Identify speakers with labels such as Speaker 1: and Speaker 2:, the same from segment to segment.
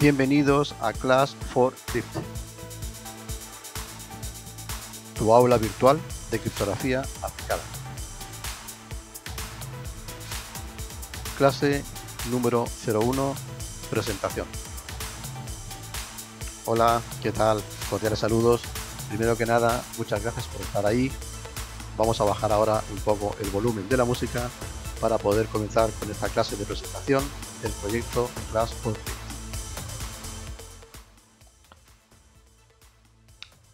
Speaker 1: Bienvenidos a Class 450, tu aula virtual de criptografía aplicada. Clase número 01, presentación. Hola, ¿qué tal? Cordiales saludos. Primero que nada, muchas gracias por estar ahí. Vamos a bajar ahora un poco el volumen de la música para poder comenzar con esta clase de presentación del proyecto Class 450.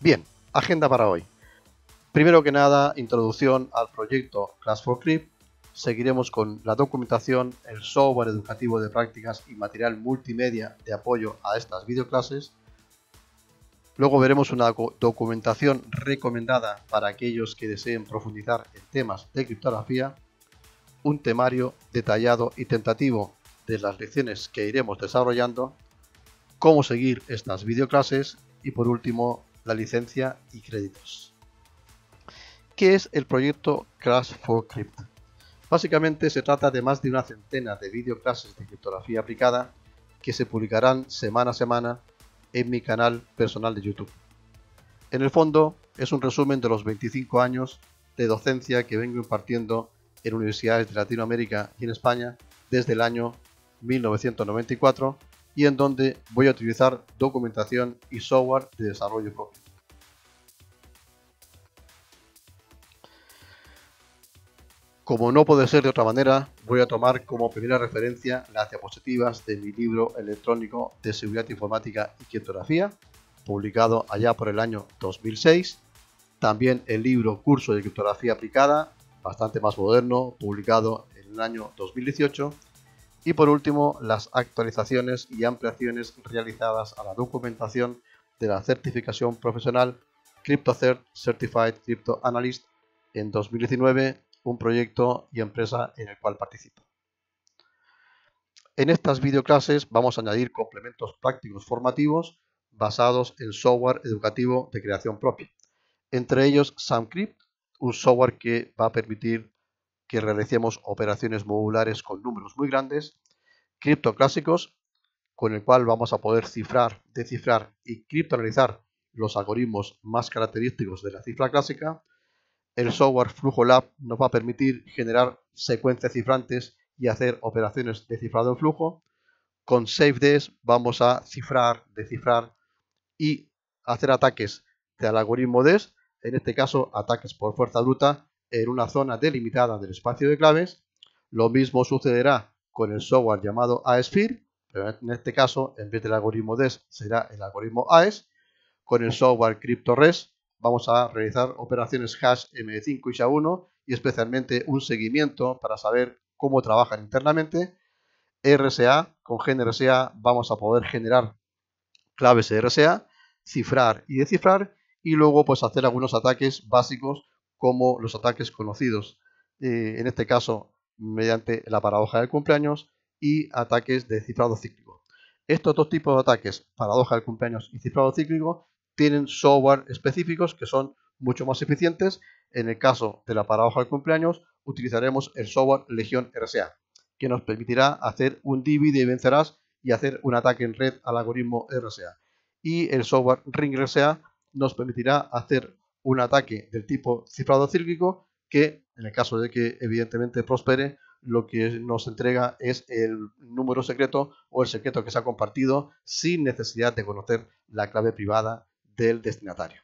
Speaker 1: Bien, agenda para hoy. Primero que nada, introducción al proyecto Class for Crypt. Seguiremos con la documentación, el software educativo de prácticas y material multimedia de apoyo a estas videoclases. Luego veremos una documentación recomendada para aquellos que deseen profundizar en temas de criptografía, un temario detallado y tentativo de las lecciones que iremos desarrollando, cómo seguir estas videoclases y por último la licencia y créditos. ¿Qué es el proyecto Crash for Crypt? Básicamente se trata de más de una centena de videoclases de criptografía aplicada que se publicarán semana a semana en mi canal personal de YouTube. En el fondo es un resumen de los 25 años de docencia que vengo impartiendo en universidades de Latinoamérica y en España desde el año 1994 y en donde voy a utilizar documentación y software de desarrollo propio. Como no puede ser de otra manera, voy a tomar como primera referencia las diapositivas de mi libro electrónico de seguridad informática y criptografía, publicado allá por el año 2006. También el libro Curso de Criptografía Aplicada, bastante más moderno, publicado en el año 2018 y por último, las actualizaciones y ampliaciones realizadas a la documentación de la certificación profesional CryptoCert Certified Crypto Analyst en 2019, un proyecto y empresa en el cual participo. En estas videoclases vamos a añadir complementos prácticos formativos basados en software educativo de creación propia, entre ellos SamCrypt, un software que va a permitir que realicemos operaciones modulares con números muy grandes, criptoclásicos, con el cual vamos a poder cifrar, descifrar y criptoanalizar los algoritmos más característicos de la cifra clásica. El software FlujoLab nos va a permitir generar secuencias cifrantes y hacer operaciones de cifrado en flujo. Con SafeDes vamos a cifrar, descifrar y hacer ataques del algoritmo DES, en este caso ataques por fuerza bruta en una zona delimitada del espacio de claves. Lo mismo sucederá con el software llamado AESFIR, pero en este caso, en vez del algoritmo DES, será el algoritmo AES. Con el software CryptoRes vamos a realizar operaciones hash M5 y SHA-1 y especialmente un seguimiento para saber cómo trabajan internamente. RSA, con GNRSA vamos a poder generar claves RSA, cifrar y descifrar y luego pues hacer algunos ataques básicos como los ataques conocidos, eh, en este caso mediante la paradoja del cumpleaños y ataques de cifrado cíclico. Estos dos tipos de ataques, paradoja del cumpleaños y cifrado cíclico, tienen software específicos que son mucho más eficientes. En el caso de la paradoja del cumpleaños, utilizaremos el software Legion RSA, que nos permitirá hacer un divide y vencerás y hacer un ataque en red al algoritmo RSA. Y el software Ring RSA nos permitirá hacer un ataque del tipo cifrado cíclico que, en el caso de que evidentemente prospere, lo que nos entrega es el número secreto o el secreto que se ha compartido sin necesidad de conocer la clave privada del destinatario.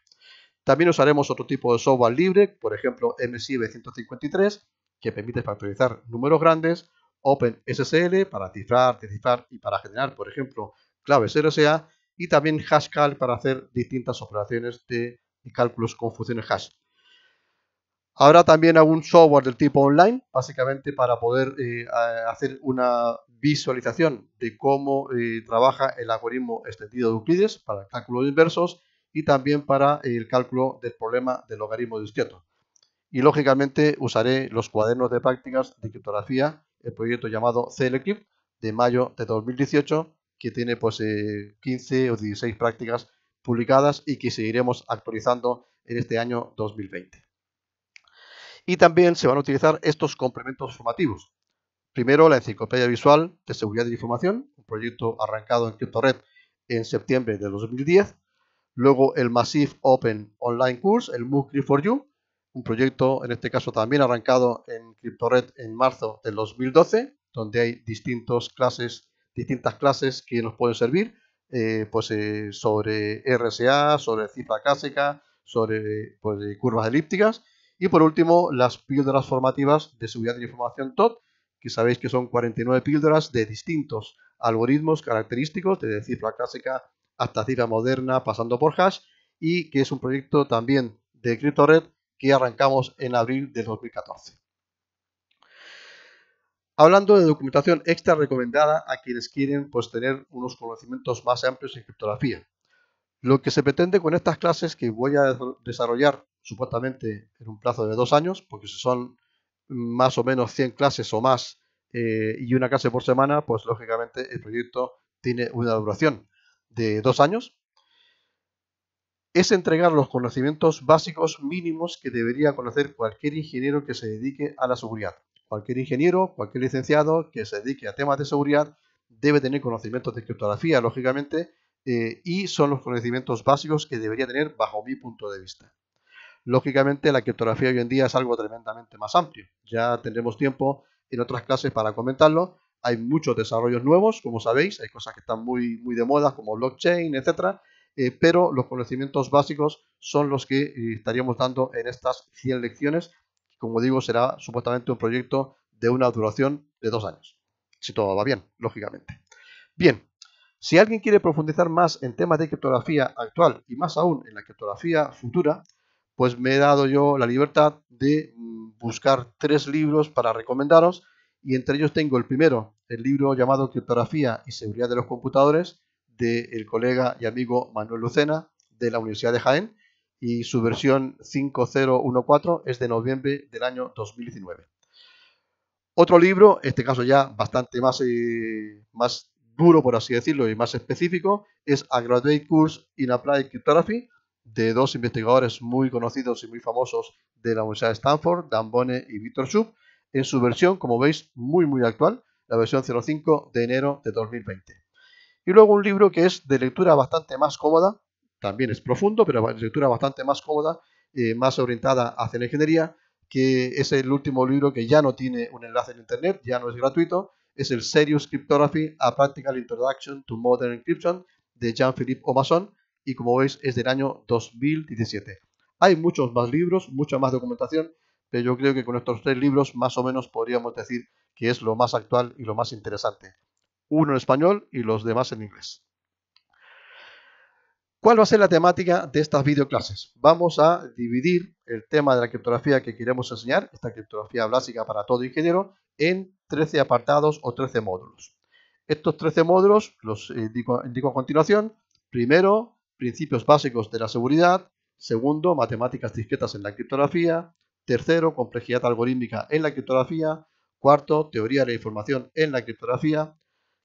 Speaker 1: También usaremos otro tipo de software libre, por ejemplo MSIB 153, que permite factorizar números grandes, OpenSSL para cifrar, descifrar y para generar, por ejemplo, claves RSA, y también Hashcal para hacer distintas operaciones de y cálculos con funciones hash. Habrá también algún software del tipo online, básicamente para poder eh, hacer una visualización de cómo eh, trabaja el algoritmo extendido de Euclides para el cálculo de inversos y también para el cálculo del problema del logaritmo discreto. Y lógicamente usaré los cuadernos de prácticas de criptografía, el proyecto llamado CLCrypt de mayo de 2018, que tiene pues 15 eh, o 16 prácticas publicadas y que seguiremos actualizando en este año 2020. Y también se van a utilizar estos complementos formativos. Primero, la enciclopedia visual de seguridad de información, un proyecto arrancado en CryptoRed en septiembre de 2010. Luego el Massive Open Online Course, el MOOC for You, un proyecto en este caso también arrancado en CryptoRed en marzo del 2012, donde hay distintas clases, distintas clases que nos pueden servir eh, pues, eh, sobre RSA, sobre cifra clásica, sobre pues, curvas elípticas y por último las píldoras formativas de seguridad de información TOT, que sabéis que son 49 píldoras de distintos algoritmos característicos, desde cifra clásica hasta cifra moderna, pasando por hash, y que es un proyecto también de CryptoRed que arrancamos en abril de 2014. Hablando de documentación extra recomendada a quienes quieren pues, tener unos conocimientos más amplios en criptografía. Lo que se pretende con estas clases que voy a desarrollar supuestamente en un plazo de dos años, porque si son más o menos 100 clases o más eh, y una clase por semana, pues lógicamente el proyecto tiene una duración de dos años. Es entregar los conocimientos básicos mínimos que debería conocer cualquier ingeniero que se dedique a la seguridad. Cualquier ingeniero, cualquier licenciado que se dedique a temas de seguridad debe tener conocimientos de criptografía, lógicamente, eh, y son los conocimientos básicos que debería tener bajo mi punto de vista. Lógicamente, la criptografía hoy en día es algo tremendamente más amplio. Ya tendremos tiempo en otras clases para comentarlo. Hay muchos desarrollos nuevos, como sabéis, hay cosas que están muy, muy de moda, como blockchain, etcétera, eh, pero los conocimientos básicos son los que eh, estaríamos dando en estas 100 lecciones como digo, será supuestamente un proyecto de una duración de dos años. Si todo va bien, lógicamente. Bien, si alguien quiere profundizar más en temas de criptografía actual y más aún en la criptografía futura, pues me he dado yo la libertad de mm, buscar tres libros para recomendaros y entre ellos tengo el primero, el libro llamado Criptografía y Seguridad de los Computadores del colega y amigo Manuel Lucena de la Universidad de Jaén y su versión 5014 es de noviembre del año 2019. Otro libro, este caso ya bastante más, eh, más duro, por así decirlo, y más específico, es A Graduate Course in Applied Cryptography, de dos investigadores muy conocidos y muy famosos de la Universidad de Stanford, Dan Bone y Victor Schub, en su versión, como veis, muy muy actual, la versión 05 de enero de 2020. Y luego un libro que es de lectura bastante más cómoda, también es profundo, pero de lectura bastante más cómoda, eh, más orientada hacia la ingeniería, que es el último libro que ya no tiene un enlace en internet, ya no es gratuito, es el Serious Cryptography, A Practical Introduction to Modern Encryption de Jean-Philippe Omason, y como veis es del año 2017. Hay muchos más libros, mucha más documentación, pero yo creo que con estos tres libros más o menos podríamos decir que es lo más actual y lo más interesante. Uno en español y los demás en inglés. ¿Cuál va a ser la temática de estas videoclases? Vamos a dividir el tema de la criptografía que queremos enseñar, esta criptografía básica para todo ingeniero, en 13 apartados o 13 módulos. Estos 13 módulos los indico, a continuación. Primero, principios básicos de la seguridad. Segundo, matemáticas discretas en la criptografía. Tercero, complejidad algorítmica en la criptografía. Cuarto, teoría de la información en la criptografía.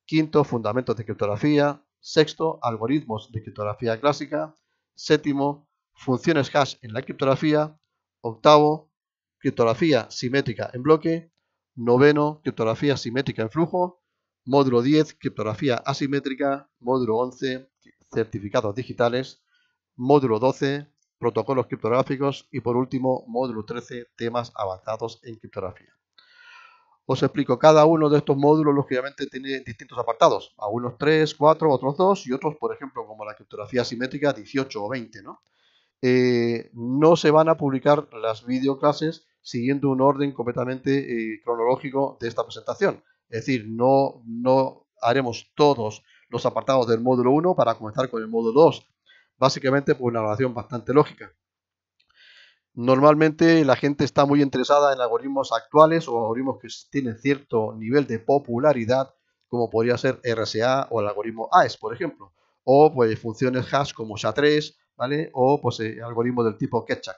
Speaker 1: Quinto, fundamentos de criptografía. Sexto, algoritmos de criptografía clásica. Séptimo, funciones hash en la criptografía. Octavo, criptografía simétrica en bloque. Noveno, criptografía simétrica en flujo. Módulo 10, criptografía asimétrica. Módulo 11, certificados digitales. Módulo 12, protocolos criptográficos. Y por último, módulo 13, temas avanzados en criptografía. Os explico, cada uno de estos módulos lógicamente tiene distintos apartados, algunos 3, 4, otros 2 y otros, por ejemplo, como la criptografía simétrica, 18 o 20. ¿no? Eh, no se van a publicar las videoclases siguiendo un orden completamente eh, cronológico de esta presentación. Es decir, no, no haremos todos los apartados del módulo 1 para comenzar con el módulo 2. Básicamente por una relación bastante lógica. Normalmente la gente está muy interesada en algoritmos actuales o algoritmos que tienen cierto nivel de popularidad, como podría ser RSA o el algoritmo AES, por ejemplo, o pues funciones hash como SHA-3, ¿vale? O pues eh, algoritmos del tipo Ketchak.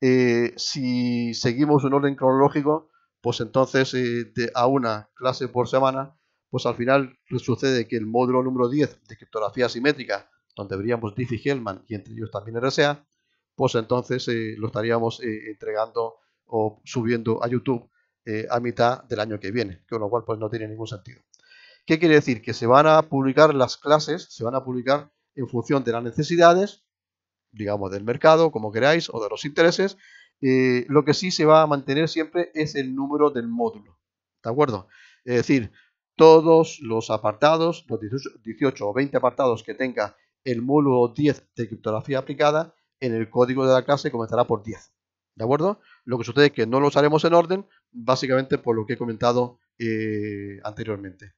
Speaker 1: Eh, si seguimos un orden cronológico, pues entonces eh, de, a una clase por semana, pues al final sucede que el módulo número 10 de criptografía simétrica, donde veríamos Diffie-Hellman y entre ellos también RSA, pues entonces eh, lo estaríamos eh, entregando o subiendo a YouTube eh, a mitad del año que viene, con lo cual pues no tiene ningún sentido. ¿Qué quiere decir? Que se van a publicar las clases, se van a publicar en función de las necesidades, digamos, del mercado, como queráis, o de los intereses. Lo que sí se va a mantener siempre es el número del módulo. ¿De acuerdo? Es decir, todos los apartados, los 18 o 20 apartados que tenga el módulo 10 de criptografía aplicada, en el código de la clase comenzará por 10. ¿De acuerdo? Lo que sucede es que no los haremos en orden, básicamente por lo que he comentado eh, anteriormente.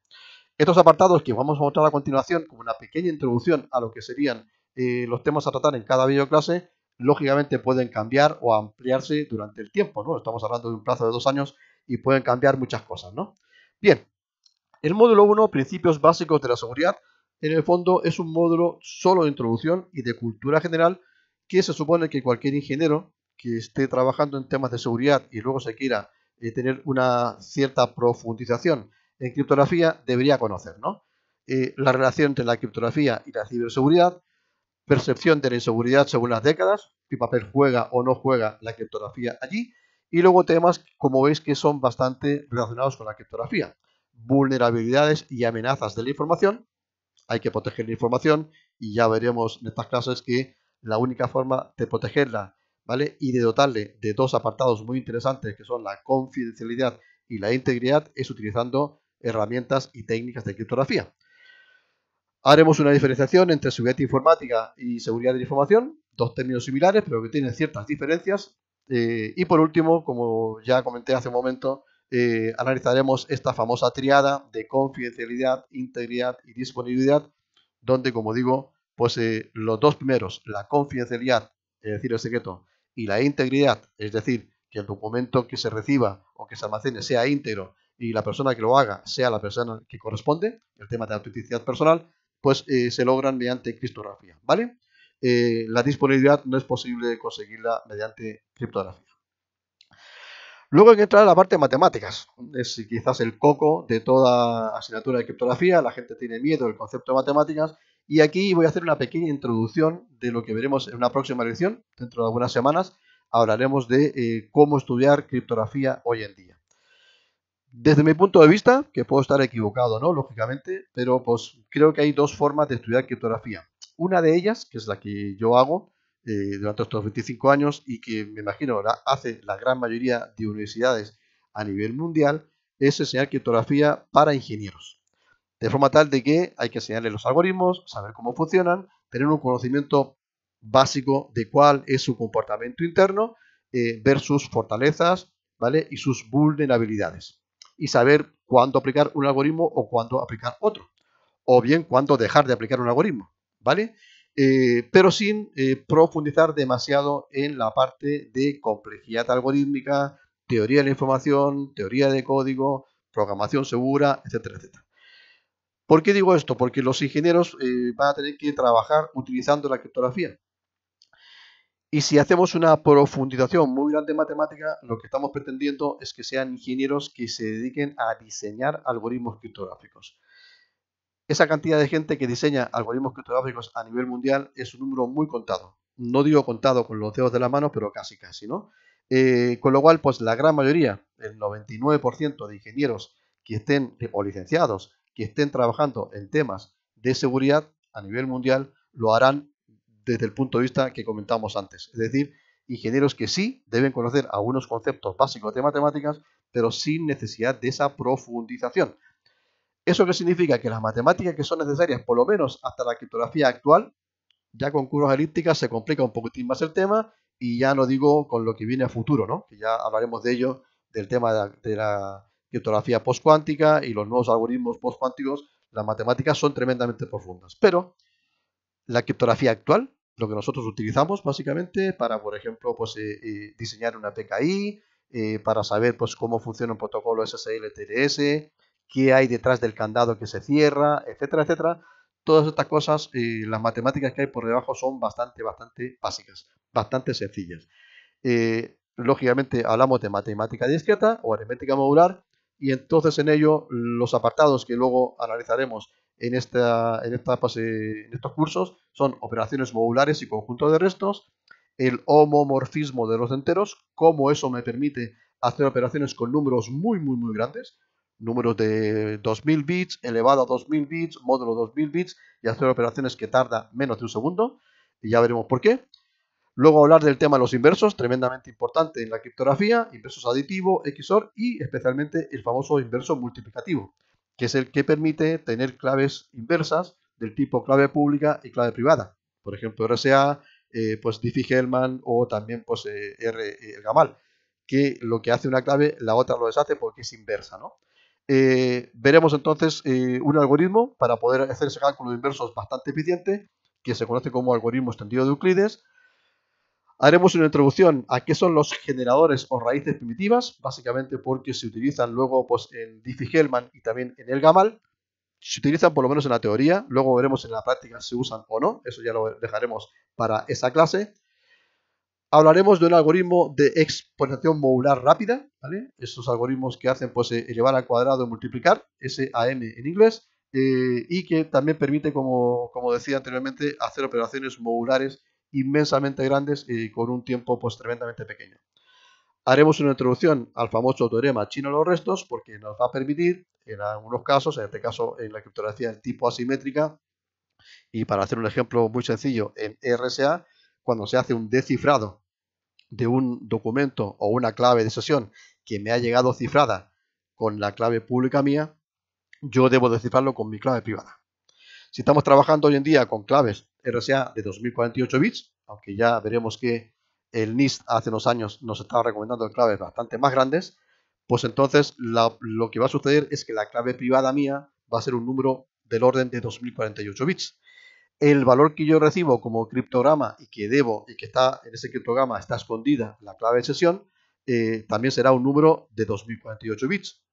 Speaker 1: Estos apartados que vamos a mostrar a continuación como una pequeña introducción a lo que serían eh, los temas a tratar en cada videoclase, lógicamente pueden cambiar o ampliarse durante el tiempo, ¿no? Estamos hablando de un plazo de dos años y pueden cambiar muchas cosas, ¿no? Bien, el módulo 1, principios básicos de la seguridad, en el fondo es un módulo solo de introducción y de cultura general que se supone que cualquier ingeniero que esté trabajando en temas de seguridad y luego se quiera eh, tener una cierta profundización en criptografía debería conocer, ¿no? Eh, la relación entre la criptografía y la ciberseguridad, percepción de la inseguridad según las décadas, qué papel juega o no juega la criptografía allí, y luego temas, como veis, que son bastante relacionados con la criptografía, vulnerabilidades y amenazas de la información, hay que proteger la información y ya veremos en estas clases que la única forma de protegerla ¿vale? y de dotarle de dos apartados muy interesantes que son la confidencialidad y la integridad es utilizando herramientas y técnicas de criptografía. Haremos una diferenciación entre seguridad informática y seguridad de la información, dos términos similares pero que tienen ciertas diferencias. Eh, y por último, como ya comenté hace un momento, eh, analizaremos esta famosa triada de confidencialidad, integridad y disponibilidad, donde, como digo, pues eh, los dos primeros, la confidencialidad, es decir, el secreto, y la integridad, es decir, que el documento que se reciba o que se almacene sea íntegro y la persona que lo haga sea la persona que corresponde, el tema de autenticidad personal, pues eh, se logran mediante criptografía, ¿vale? la disponibilidad no es posible conseguirla mediante criptografía. Luego hay que entrar a la parte de matemáticas. Es quizás el coco de toda asignatura de criptografía. La gente tiene miedo del concepto de matemáticas. Y aquí voy a hacer una pequeña introducción de lo que veremos en una próxima lección, dentro de algunas semanas. Hablaremos de eh, cómo estudiar criptografía hoy en día. Desde mi punto de vista, que puedo estar equivocado, ¿no? Lógicamente, pero pues creo que hay dos formas de estudiar criptografía. Una de ellas, que es la que yo hago, eh, durante estos 25 años y que me imagino hace la gran mayoría de universidades a nivel mundial, es enseñar criptografía para ingenieros. De forma tal de que hay que enseñarles los algoritmos, saber cómo funcionan, tener un conocimiento básico de cuál es su comportamiento interno, eh, ver sus fortalezas ¿vale? y sus vulnerabilidades. Y saber cuándo aplicar un algoritmo o cuándo aplicar otro. O bien cuándo dejar de aplicar un algoritmo. ¿Vale? Eh, pero sin eh, profundizar demasiado en la parte de complejidad algorítmica, teoría de la información, teoría de código, programación segura, etcétera, etcétera. ¿Por qué digo esto? Porque los ingenieros eh, van a tener que trabajar utilizando la criptografía. Y si hacemos una profundización muy grande en matemática, lo que estamos pretendiendo es que sean ingenieros que se dediquen a diseñar algoritmos criptográficos. Esa cantidad de gente que diseña algoritmos criptográficos a nivel mundial es un número muy contado. No digo contado con los dedos de la mano, pero casi casi, ¿no? Eh, con lo cual, pues la gran mayoría, el 99% de ingenieros que estén, o licenciados, que estén trabajando en temas de seguridad a nivel mundial, lo harán desde el punto de vista que comentamos antes. Es decir, ingenieros que sí deben conocer algunos conceptos básicos de matemáticas, pero sin necesidad de esa profundización. ¿Eso qué significa? Que las matemáticas que son necesarias, por lo menos hasta la criptografía actual, ya con curvas elípticas se complica un poquitín más el tema y ya no digo con lo que viene a futuro, ¿no? Que ya hablaremos de ello, del tema de la, criptografía postcuántica y los nuevos algoritmos postcuánticos, las matemáticas son tremendamente profundas. Pero la criptografía actual, lo que nosotros utilizamos básicamente para, por ejemplo, pues, eh, eh, diseñar una PKI, eh, para saber pues, cómo funciona un protocolo SSL-TLS, qué hay detrás del candado que se cierra, etcétera, etcétera. Todas estas cosas, las matemáticas que hay por debajo son bastante, bastante básicas, bastante sencillas. Lógicamente hablamos de matemática discreta o aritmética modular y entonces en ello los apartados que luego analizaremos en, esta, en, esta en estos cursos son operaciones modulares y conjunto de restos, el homomorfismo de los enteros, cómo eso me permite hacer operaciones con números muy, muy, muy grandes, números de 2000 bits, elevado a 2000 bits, módulo 2000 bits y hacer operaciones que tarda menos de un segundo. Y ya veremos por qué. Luego hablar del tema de los inversos, tremendamente importante en la criptografía, inversos aditivo, XOR y especialmente el famoso inverso multiplicativo, que es el que permite tener claves inversas del tipo clave pública y clave privada. Por ejemplo, RSA, eh, pues Diffie-Hellman o también pues eh, R, eh, Gamal, que lo que hace una clave, la otra lo deshace porque es inversa, ¿no? Veremos entonces un algoritmo para poder hacer ese cálculo de inversos bastante eficiente, que se conoce como algoritmo extendido de Euclides. Haremos una introducción a qué son los generadores o raíces primitivas, básicamente porque se utilizan luego pues, en Diffie-Hellman y también en el Gamal. Se utilizan por lo menos en la teoría, luego veremos en la práctica si se usan o no, eso ya lo dejaremos para esa clase. Hablaremos de un algoritmo de exponenciación modular rápida, ¿vale? Esos algoritmos que hacen pues eh, elevar al cuadrado y multiplicar, SAM en inglés, eh, y que también permite, como, decía anteriormente, hacer operaciones modulares inmensamente grandes y con un tiempo pues tremendamente pequeño. Haremos una introducción al famoso teorema chino de los restos porque nos va a permitir, en algunos casos, en este caso en la criptografía en tipo asimétrica, y para hacer un ejemplo muy sencillo en RSA, cuando se hace un descifrado de un documento o una clave de sesión que me ha llegado cifrada con la clave pública mía, yo debo descifrarlo con mi clave privada. Si estamos trabajando hoy en día con claves RSA de 2048 bits, aunque ya veremos que el NIST hace unos años nos estaba recomendando claves bastante más grandes, pues entonces lo que va a suceder es que la clave privada mía va a ser un número del orden de 2048 bits el valor que yo recibo como criptograma y que debo y que está en ese criptograma está escondida la clave de sesión, eh, también será un número de 2048 bits.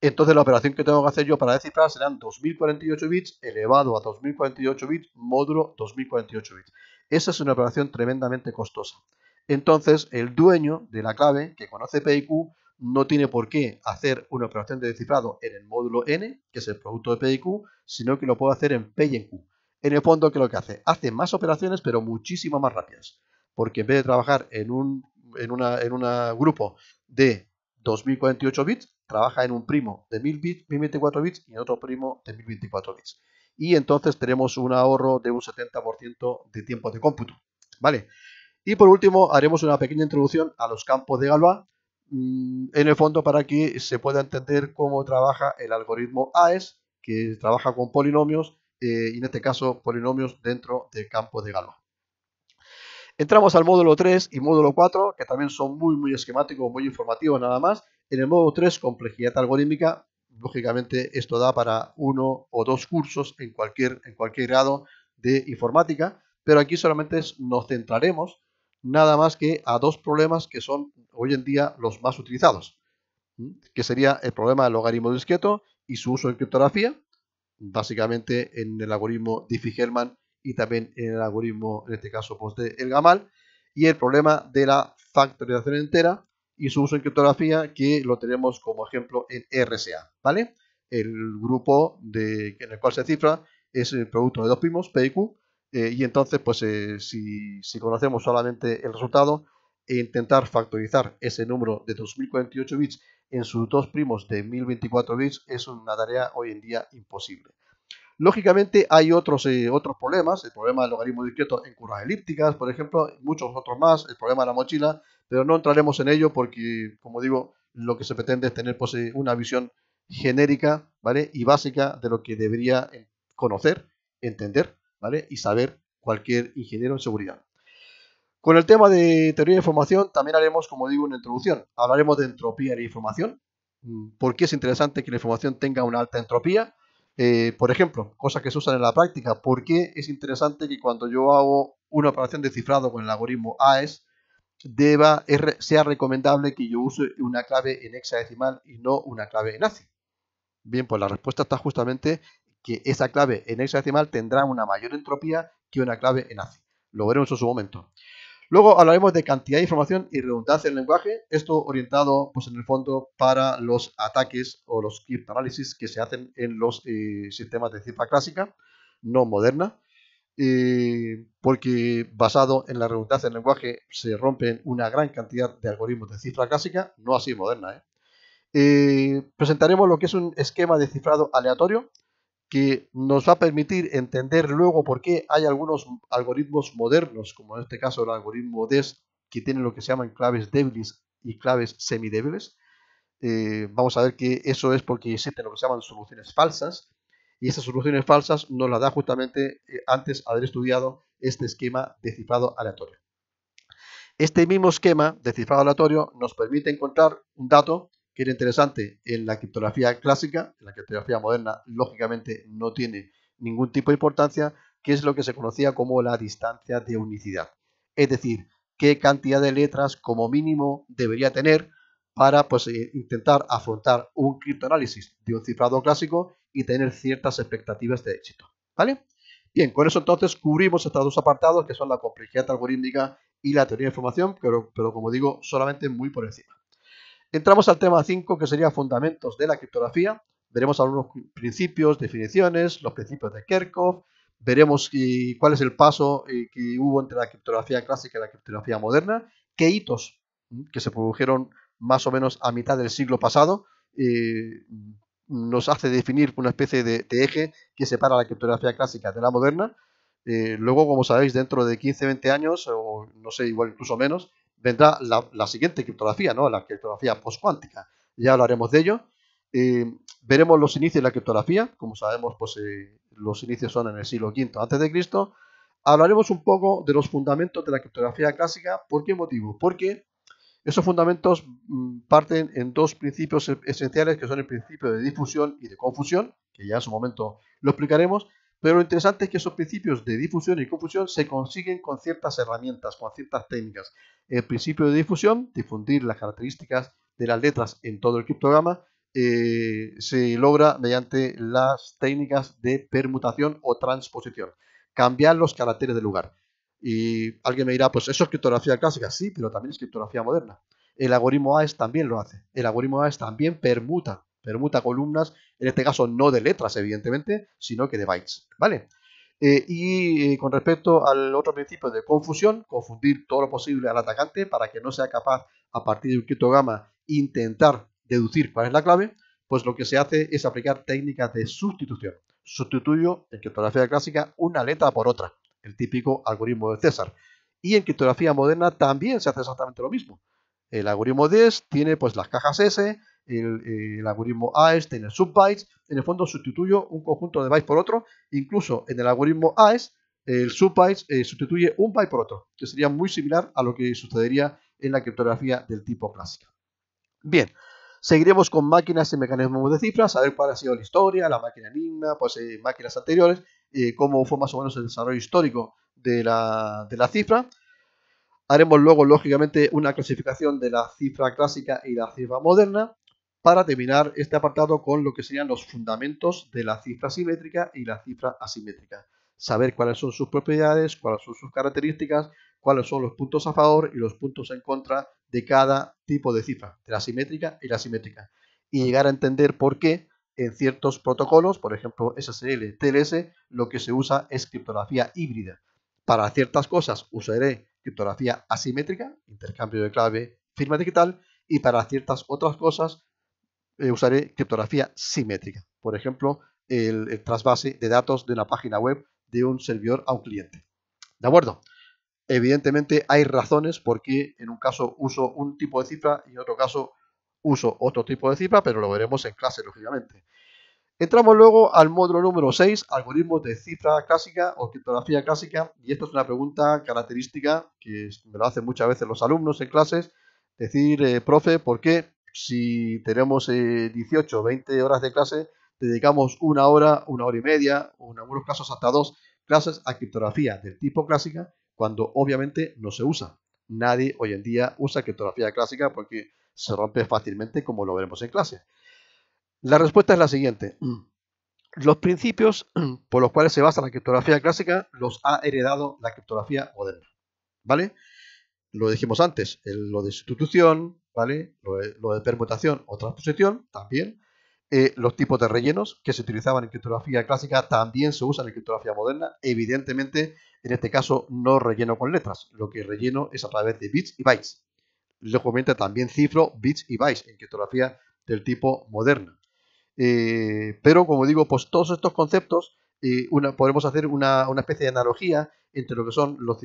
Speaker 1: Entonces la operación que tengo que hacer yo para descifrar serán 2048 bits elevado a 2048 bits módulo 2048 bits. Esa es una operación tremendamente costosa. Entonces el dueño de la clave que conoce PIQ no tiene por qué hacer una operación de descifrado en el módulo n, que es el producto de PIQ, sino que lo puede hacer en P y en Q en el fondo, ¿qué es lo que hace? Hace más operaciones, pero muchísimo más rápidas. Porque en vez de trabajar en un en una, en grupo de 2048 bits, trabaja en un primo de 1000 bits, 1024 bits y en otro primo de 1024 bits. Y entonces tenemos un ahorro de un 70% de tiempo de cómputo. ¿Vale? Y por último, haremos una pequeña introducción a los campos de Galois, mm, en el fondo para que se pueda entender cómo trabaja el algoritmo AES, que trabaja con polinomios eh, y en este caso polinomios dentro del campo de Galois. Entramos al módulo 3 y módulo 4, que también son muy, muy esquemáticos, muy informativos nada más. En el módulo 3, complejidad algorítmica, lógicamente esto da para uno o dos cursos en cualquier, en cualquier grado de informática, pero aquí solamente nos centraremos nada más que a dos problemas que son hoy en día los más utilizados, que sería el problema del logaritmo discreto y su uso en criptografía, básicamente en el algoritmo Diffie-Hellman y también en el algoritmo, en este caso, pues de el Gamal, y el problema de la factorización entera y su uso en criptografía, que lo tenemos como ejemplo en RSA, ¿vale? El grupo de, en el cual se cifra es el producto de dos primos, P y Q, eh, y entonces, pues eh, si, si, conocemos solamente el resultado, e intentar factorizar ese número de 2048 bits en sus dos primos de 1024 bits es una tarea hoy en día imposible. Lógicamente hay otros, eh, otros problemas, el problema del logaritmo discreto en curvas elípticas, por ejemplo, muchos otros más, el problema de la mochila, pero no entraremos en ello porque, como digo, lo que se pretende es tener pues, eh, una visión genérica ¿vale? y básica de lo que debería conocer, entender ¿vale? y saber cualquier ingeniero en seguridad. Con el tema de teoría de información también haremos, como digo, una introducción. Hablaremos de entropía de la información, mm, por qué es interesante que la información tenga una alta entropía. Eh, por ejemplo, cosas que se usan en la práctica, por qué es interesante que cuando yo hago una operación de cifrado con el algoritmo AES, deba, sea recomendable que yo use una clave en hexadecimal y no una clave en ACI. Bien, pues la respuesta está justamente que esa clave en hexadecimal tendrá una mayor entropía que una clave en ACI. Lo veremos en su momento. Luego hablaremos de cantidad de información y redundancia en lenguaje, esto orientado pues en el fondo para los ataques o los criptoanálisis que se hacen en los eh, sistemas de cifra clásica, no moderna, eh, porque basado en la redundancia del lenguaje se rompen una gran cantidad de algoritmos de cifra clásica, no así moderna. ¿eh? Eh, presentaremos lo que es un esquema de cifrado aleatorio que nos va a permitir entender luego por qué hay algunos algoritmos modernos, como en este caso el algoritmo DES, que tienen lo que se llaman claves débiles y claves semidébiles. Eh, vamos a ver que eso es porque existen lo que se llaman soluciones falsas, y esas soluciones falsas nos las da justamente eh, antes haber estudiado este esquema de cifrado aleatorio. Este mismo esquema de cifrado aleatorio nos permite encontrar un dato que era interesante en la criptografía clásica, en la criptografía moderna lógicamente no tiene ningún tipo de importancia, que es lo que se conocía como la distancia de unicidad. Es decir, qué cantidad de letras como mínimo debería tener para pues, eh, intentar afrontar un criptoanálisis de un cifrado clásico y tener ciertas expectativas de éxito. ¿Vale? Bien, con eso entonces cubrimos estos dos apartados que son la complejidad algorítmica y la teoría de información, pero, pero como digo, solamente muy por encima. Entramos al tema 5, que sería fundamentos de la criptografía. Veremos algunos principios, definiciones, los principios de Kerckhoff. Veremos cuál es el paso eh, que hubo entre la criptografía clásica y la criptografía moderna. Qué hitos que se produjeron más o menos a mitad del siglo pasado eh, nos hace definir una especie de, eje que separa la criptografía clásica de la moderna. Eh, luego, como sabéis, dentro de 15-20 años, o no sé, igual incluso menos, vendrá la, siguiente criptografía, ¿no? la criptografía postcuántica. Ya hablaremos de ello. Veremos los inicios de la criptografía. Como sabemos, pues eh, los inicios son en el siglo V a.C. Hablaremos un poco de los fundamentos de la criptografía clásica. ¿Por qué motivo? Porque esos fundamentos mm, parten en dos principios esenciales que son el principio de difusión y de confusión, que ya en su momento lo explicaremos, pero lo interesante es que esos principios de difusión y confusión se consiguen con ciertas herramientas, con ciertas técnicas. El principio de difusión, difundir las características de las letras en todo el criptograma, eh, se logra mediante las técnicas de permutación o transposición. Cambiar los caracteres de lugar. Y alguien me dirá, pues eso es criptografía clásica. Sí, pero también es criptografía moderna. El algoritmo AES también lo hace. El algoritmo AES también permuta, permuta columnas, en este caso no de letras, evidentemente, sino que de bytes. ¿Vale? Eh, y eh, con respecto al otro principio de confusión, confundir todo lo posible al atacante para que no sea capaz, a partir de un criptograma, intentar deducir cuál es la clave, pues lo que se hace es aplicar técnicas de sustitución. Sustituyo en criptografía clásica una letra por otra el típico algoritmo de César. Y en criptografía moderna también se hace exactamente lo mismo. El algoritmo DES tiene pues las cajas S, el, algoritmo AES tiene subbytes, en el fondo sustituyo un conjunto de bytes por otro, incluso en el algoritmo AES el subbytes eh, sustituye un byte por otro, que sería muy similar a lo que sucedería en la criptografía del tipo clásica. Bien, seguiremos con máquinas y mecanismos de cifras, a ver cuál ha sido la historia, la máquina Enigma, pues eh, máquinas anteriores, eh, cómo fue más o menos el desarrollo histórico de la, cifra. Haremos luego, lógicamente, una clasificación de la cifra clásica y la cifra moderna para terminar este apartado con lo que serían los fundamentos de la cifra simétrica y la cifra asimétrica. Saber cuáles son sus propiedades, cuáles son sus características, cuáles son los puntos a favor y los puntos en contra de cada tipo de cifra, de la simétrica y la asimétrica. Y llegar a entender por qué en ciertos protocolos, por ejemplo SSL, TLS, lo que se usa es criptografía híbrida. Para ciertas cosas usaré criptografía asimétrica, intercambio de clave, firma digital, y para ciertas otras cosas eh, usaré criptografía simétrica. Por ejemplo, el, trasvase de datos de una página web de un servidor a un cliente. ¿De acuerdo? Evidentemente hay razones por qué en un caso uso un tipo de cifra y en otro caso uso otro tipo de cifra, pero lo veremos en clase, lógicamente. Entramos luego al módulo número 6, algoritmos de cifra clásica o criptografía clásica, y esto es una pregunta característica que me lo hacen muchas veces los alumnos en clases, decir, eh, profe, ¿por qué si tenemos 18 o 20 horas de clase, dedicamos una hora, una hora y media, o en algunos casos hasta dos clases a criptografía del tipo clásica, cuando obviamente no se usa? Nadie hoy en día usa criptografía clásica porque se rompe fácilmente como lo veremos en clase. La respuesta es la siguiente. Los principios por los cuales se basa la criptografía clásica los ha heredado la criptografía moderna. ¿Vale? Lo dijimos antes, lo de sustitución, ¿vale? Lo de, permutación o transposición también. Eh, los tipos de rellenos que se utilizaban en criptografía clásica también se usan en criptografía moderna. Evidentemente, en este caso no relleno con letras, lo que relleno es a través de bits y bytes. Lógicamente también cifro bits y bytes en criptografía del tipo moderna. Eh, pero como digo, pues todos estos conceptos eh, podemos hacer una, especie de analogía entre lo que son los,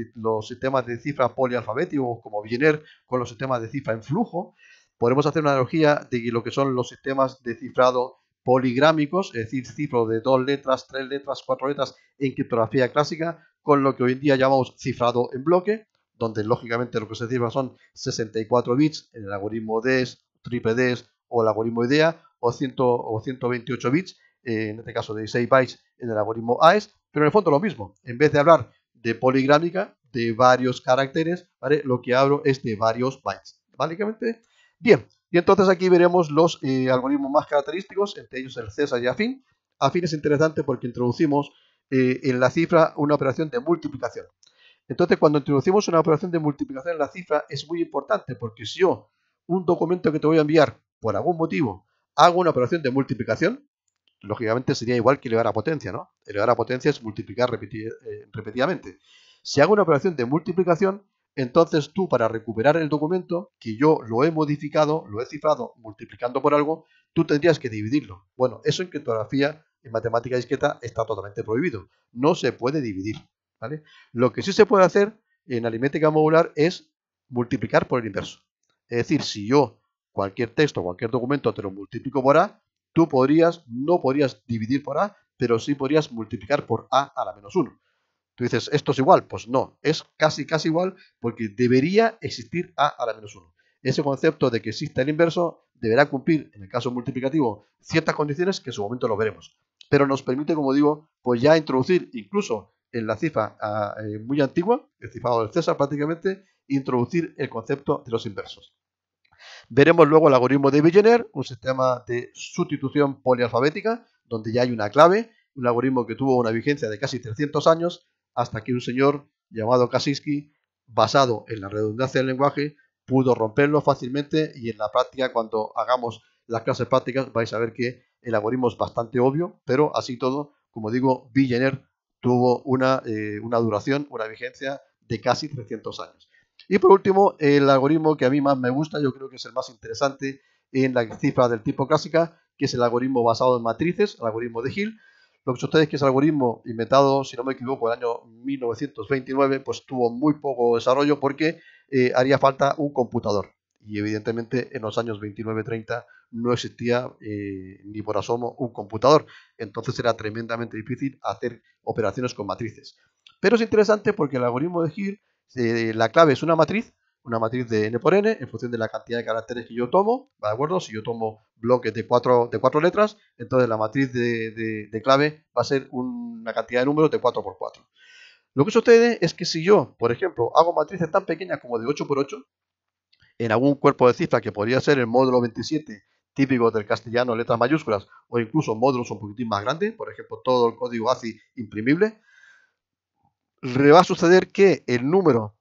Speaker 1: sistemas de cifra polialfabéticos como Biener con los sistemas de cifra en flujo. Podemos hacer una analogía de lo que son los sistemas de cifrado poligrámicos, es decir, cifro de dos letras, tres letras, cuatro letras en criptografía clásica, con lo que hoy en día llamamos cifrado en bloque, donde lógicamente lo que se cifra son 64 bits en el algoritmo DES, triple DES o el algoritmo IDEA, o, 100, o 128 bits, eh, en este caso de 6 bytes en el algoritmo AES, pero en el fondo lo mismo. En vez de hablar de poligrámica, de varios caracteres, lo que hablo es de varios bytes. Básicamente, bien. Y entonces aquí veremos los eh, algoritmos más característicos, entre ellos el CESA y AFIN. AFIN es interesante porque introducimos eh, en la cifra una operación de multiplicación. Entonces, cuando introducimos una operación de multiplicación en la cifra, es muy importante porque si yo, un documento que te voy a enviar, por algún motivo, hago una operación de multiplicación, lógicamente sería igual que elevar a potencia, ¿no? Elevar a potencia es multiplicar eh, repetidamente. Si hago una operación de multiplicación, entonces tú para recuperar el documento, que yo lo he modificado, lo he cifrado multiplicando por algo, tú tendrías que dividirlo. Bueno, eso en criptografía, en matemática discreta, está totalmente prohibido. No se puede dividir. ¿vale? Lo que sí se puede hacer en aritmética modular es multiplicar por el inverso. Es decir, si yo cualquier texto, cualquier documento te lo multiplico por A, tú podrías, no podrías dividir por A, pero sí podrías multiplicar por A a la menos 1. Tú dices, ¿esto es igual? Pues no, es casi casi igual porque debería existir A a la menos 1. Ese concepto de que exista el inverso deberá cumplir, en el caso multiplicativo, ciertas condiciones que en su momento lo veremos. Pero nos permite, como digo, pues ya introducir incluso en la cifra ah, eh, muy antigua, el cifrado del César prácticamente, introducir el concepto de los inversos. Veremos luego el algoritmo de Villeneuve, un sistema de sustitución polialfabética, donde ya hay una clave, un algoritmo que tuvo una vigencia de casi 300 años, hasta que un señor llamado Kaczynski, basado en la redundancia del lenguaje, pudo romperlo fácilmente y en la práctica, cuando hagamos las clases prácticas, vais a ver que el algoritmo es bastante obvio, pero así todo, como digo, Villeneuve tuvo una, eh, una duración, una vigencia de casi 300 años. Y por último, el algoritmo que a mí más me gusta, yo creo que es el más interesante en la cifra del tipo clásica, que es el algoritmo basado en matrices, el algoritmo de Hill. Lo que que es el algoritmo inventado, si no me equivoco, en el año 1929, pues tuvo muy poco desarrollo porque eh, haría falta un computador. Y evidentemente en los años 29-30 no existía eh, ni por asomo un computador. Entonces era tremendamente difícil hacer operaciones con matrices. Pero es interesante porque el algoritmo de Hill eh, la clave es una matriz, una matriz de n por n, en función de la cantidad de caracteres que yo tomo, ¿de acuerdo? Si yo tomo bloques de cuatro, de cuatro letras, entonces la matriz de, clave va a ser una cantidad de números de 4 por 4. Lo que sucede es que si yo, por ejemplo, hago matrices tan pequeñas como de 8 por 8, en algún cuerpo de cifra que podría ser el módulo 27 típico del castellano, letras mayúsculas, o incluso módulos un poquitín más grandes, por ejemplo, todo el código ACI imprimible, le va a suceder que el número,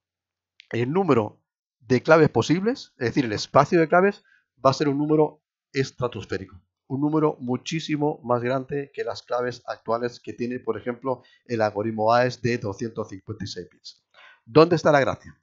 Speaker 1: el número de claves posibles, es decir, el espacio de claves, va a ser un número estratosférico. Un número muchísimo más grande que las claves actuales que tiene, por ejemplo, el algoritmo AES de 256 bits. ¿Dónde está la gracia?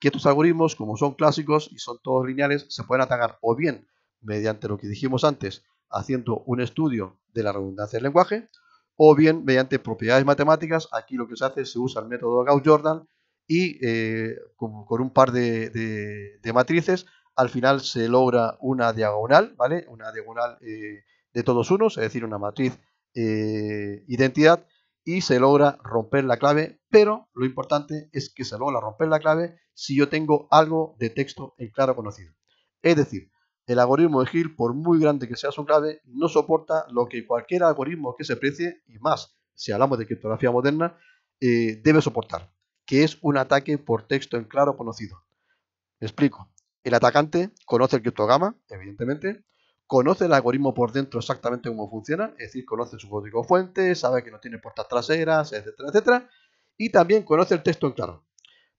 Speaker 1: Que estos algoritmos, como son clásicos y son todos lineales, se pueden atacar o bien mediante lo que dijimos antes, haciendo un estudio de la redundancia del lenguaje, o bien mediante propiedades matemáticas. Aquí lo que se hace es se usa el método Gauss-Jordan y eh, con, un par de, matrices al final se logra una diagonal, ¿vale? Una diagonal eh, de todos unos, es decir, una matriz eh, identidad y se logra romper la clave, pero lo importante es que se logra romper la clave si yo tengo algo de texto en claro conocido. Es decir, el algoritmo de Hill, por muy grande que sea su clave, no soporta lo que cualquier algoritmo que se precie, y más si hablamos de criptografía moderna, eh, debe soportar, que es un ataque por texto en claro conocido. Me explico. El atacante conoce el criptograma, evidentemente, conoce el algoritmo por dentro exactamente cómo funciona, es decir, conoce su código fuente, sabe que no tiene puertas traseras, etcétera, etcétera, y también conoce el texto en claro.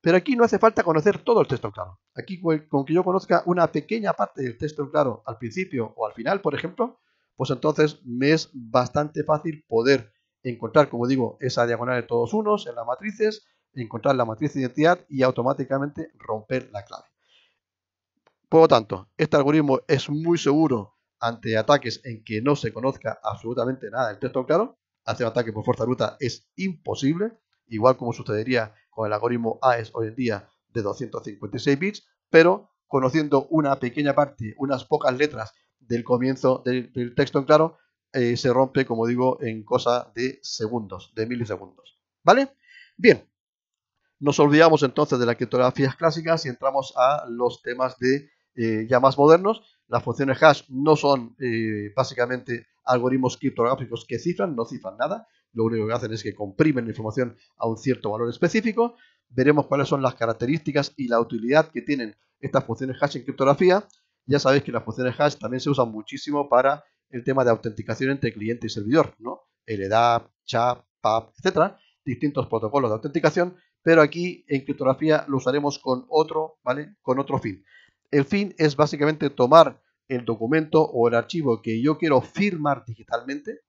Speaker 1: Pero aquí no hace falta conocer todo el texto claro. Aquí con que yo conozca una pequeña parte del texto claro al principio o al final, por ejemplo, pues entonces me es bastante fácil poder encontrar, como digo, esa diagonal de todos unos en las matrices, encontrar la matriz de identidad y automáticamente romper la clave. Por lo tanto, este algoritmo es muy seguro ante ataques en que no se conozca absolutamente nada del texto claro. Hacer un ataque por fuerza bruta es imposible, igual como sucedería el algoritmo AES hoy en día de 256 bits, pero conociendo una pequeña parte, unas pocas letras del comienzo del, texto en claro, eh, se rompe, como digo, en cosa de segundos, de milisegundos. ¿Vale? Bien, nos olvidamos entonces de las criptografías clásicas y entramos a los temas de eh, ya más modernos. Las funciones hash no son eh, básicamente algoritmos criptográficos que cifran, no cifran nada. Lo único que hacen es que comprimen la información a un cierto valor específico. Veremos cuáles son las características y la utilidad que tienen estas funciones hash en criptografía. Ya sabéis que las funciones hash también se usan muchísimo para el tema de autenticación entre cliente y servidor, ¿no? LDAP, CHAP, PAP, etcétera, distintos protocolos de autenticación, pero aquí en criptografía lo usaremos con otro, ¿vale? Con otro fin. El fin es básicamente tomar el documento o el archivo que yo quiero firmar digitalmente,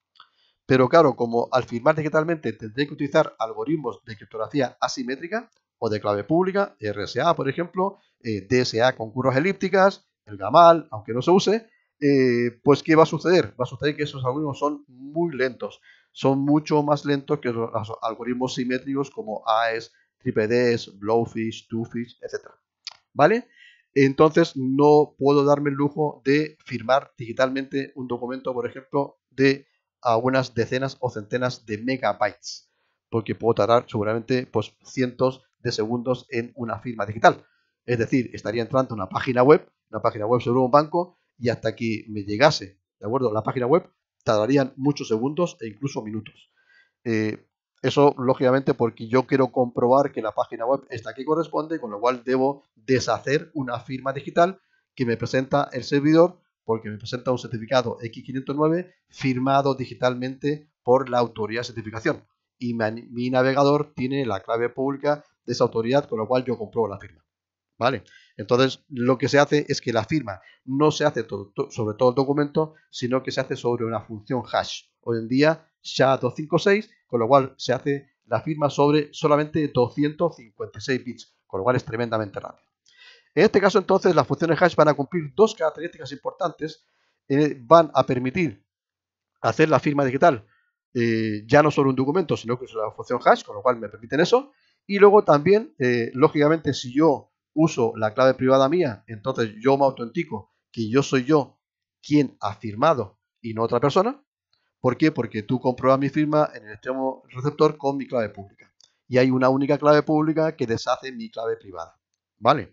Speaker 1: pero claro, como al firmar digitalmente tendré que utilizar algoritmos de criptografía asimétrica o de clave pública, RSA por ejemplo, eh, DSA con curvas elípticas, el GAMAL, aunque no se use, eh, pues ¿qué va a suceder? Va a suceder que esos algoritmos son muy lentos, son mucho más lentos que los algoritmos simétricos como AES, TripleDS, Blowfish, Twofish, etc. ¿Vale? Entonces no puedo darme el lujo de firmar digitalmente un documento, por ejemplo, de algunas decenas o centenas de megabytes, porque puedo tardar seguramente pues, cientos de segundos en una firma digital. Es decir, estaría entrando a una página web, una página web sobre un banco, y hasta que me llegase, ¿de acuerdo? La página web tardarían muchos segundos e incluso minutos. Eh, eso, lógicamente, porque yo quiero comprobar que la página web está que corresponde, con lo cual debo deshacer una firma digital que me presenta el servidor, porque me presenta un certificado X509 firmado digitalmente por la autoridad de certificación. Y mi navegador tiene la clave pública de esa autoridad, con lo cual yo compruebo la firma. ¿Vale? Entonces, lo que se hace es que la firma no se hace sobre todo el documento, sino que se hace sobre una función hash. Hoy en día, SHA-256, con lo cual se hace la firma sobre solamente 256 bits, con lo cual es tremendamente rápido. En este caso, entonces, las funciones hash van a cumplir dos características importantes. Eh, van a permitir hacer la firma digital eh, ya no sobre un documento, sino que sobre la función hash, con lo cual me permiten eso. Y luego también, eh, lógicamente, si yo uso la clave privada mía, entonces yo me autentico que yo soy yo quien ha firmado y no otra persona. ¿Por qué? Porque tú compruebas mi firma en el extremo receptor con mi clave pública. Y hay una única clave pública que deshace mi clave privada. ¿Vale?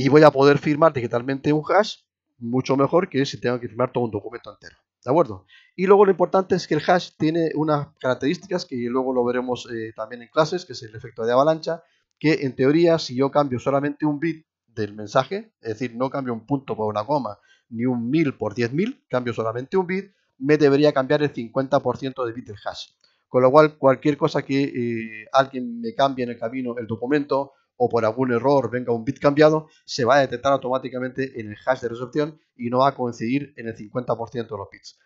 Speaker 1: Y voy a poder firmar digitalmente un hash mucho mejor que si tengo que firmar todo un documento entero. ¿De acuerdo? Y luego lo importante es que el hash tiene unas características que luego lo veremos eh, también en clases, que es el efecto de avalancha, que en teoría si yo cambio solamente un bit del mensaje, es decir, no cambio un punto por una coma, ni un 1000 por 10.000, cambio solamente un bit, me debería cambiar el 50% de bit del hash. Con lo cual, cualquier cosa que eh, alguien me cambie en el camino el documento o por algún error venga un bit cambiado, se va a detectar automáticamente en el hash de resolución y no va a coincidir en el 50% de los bits.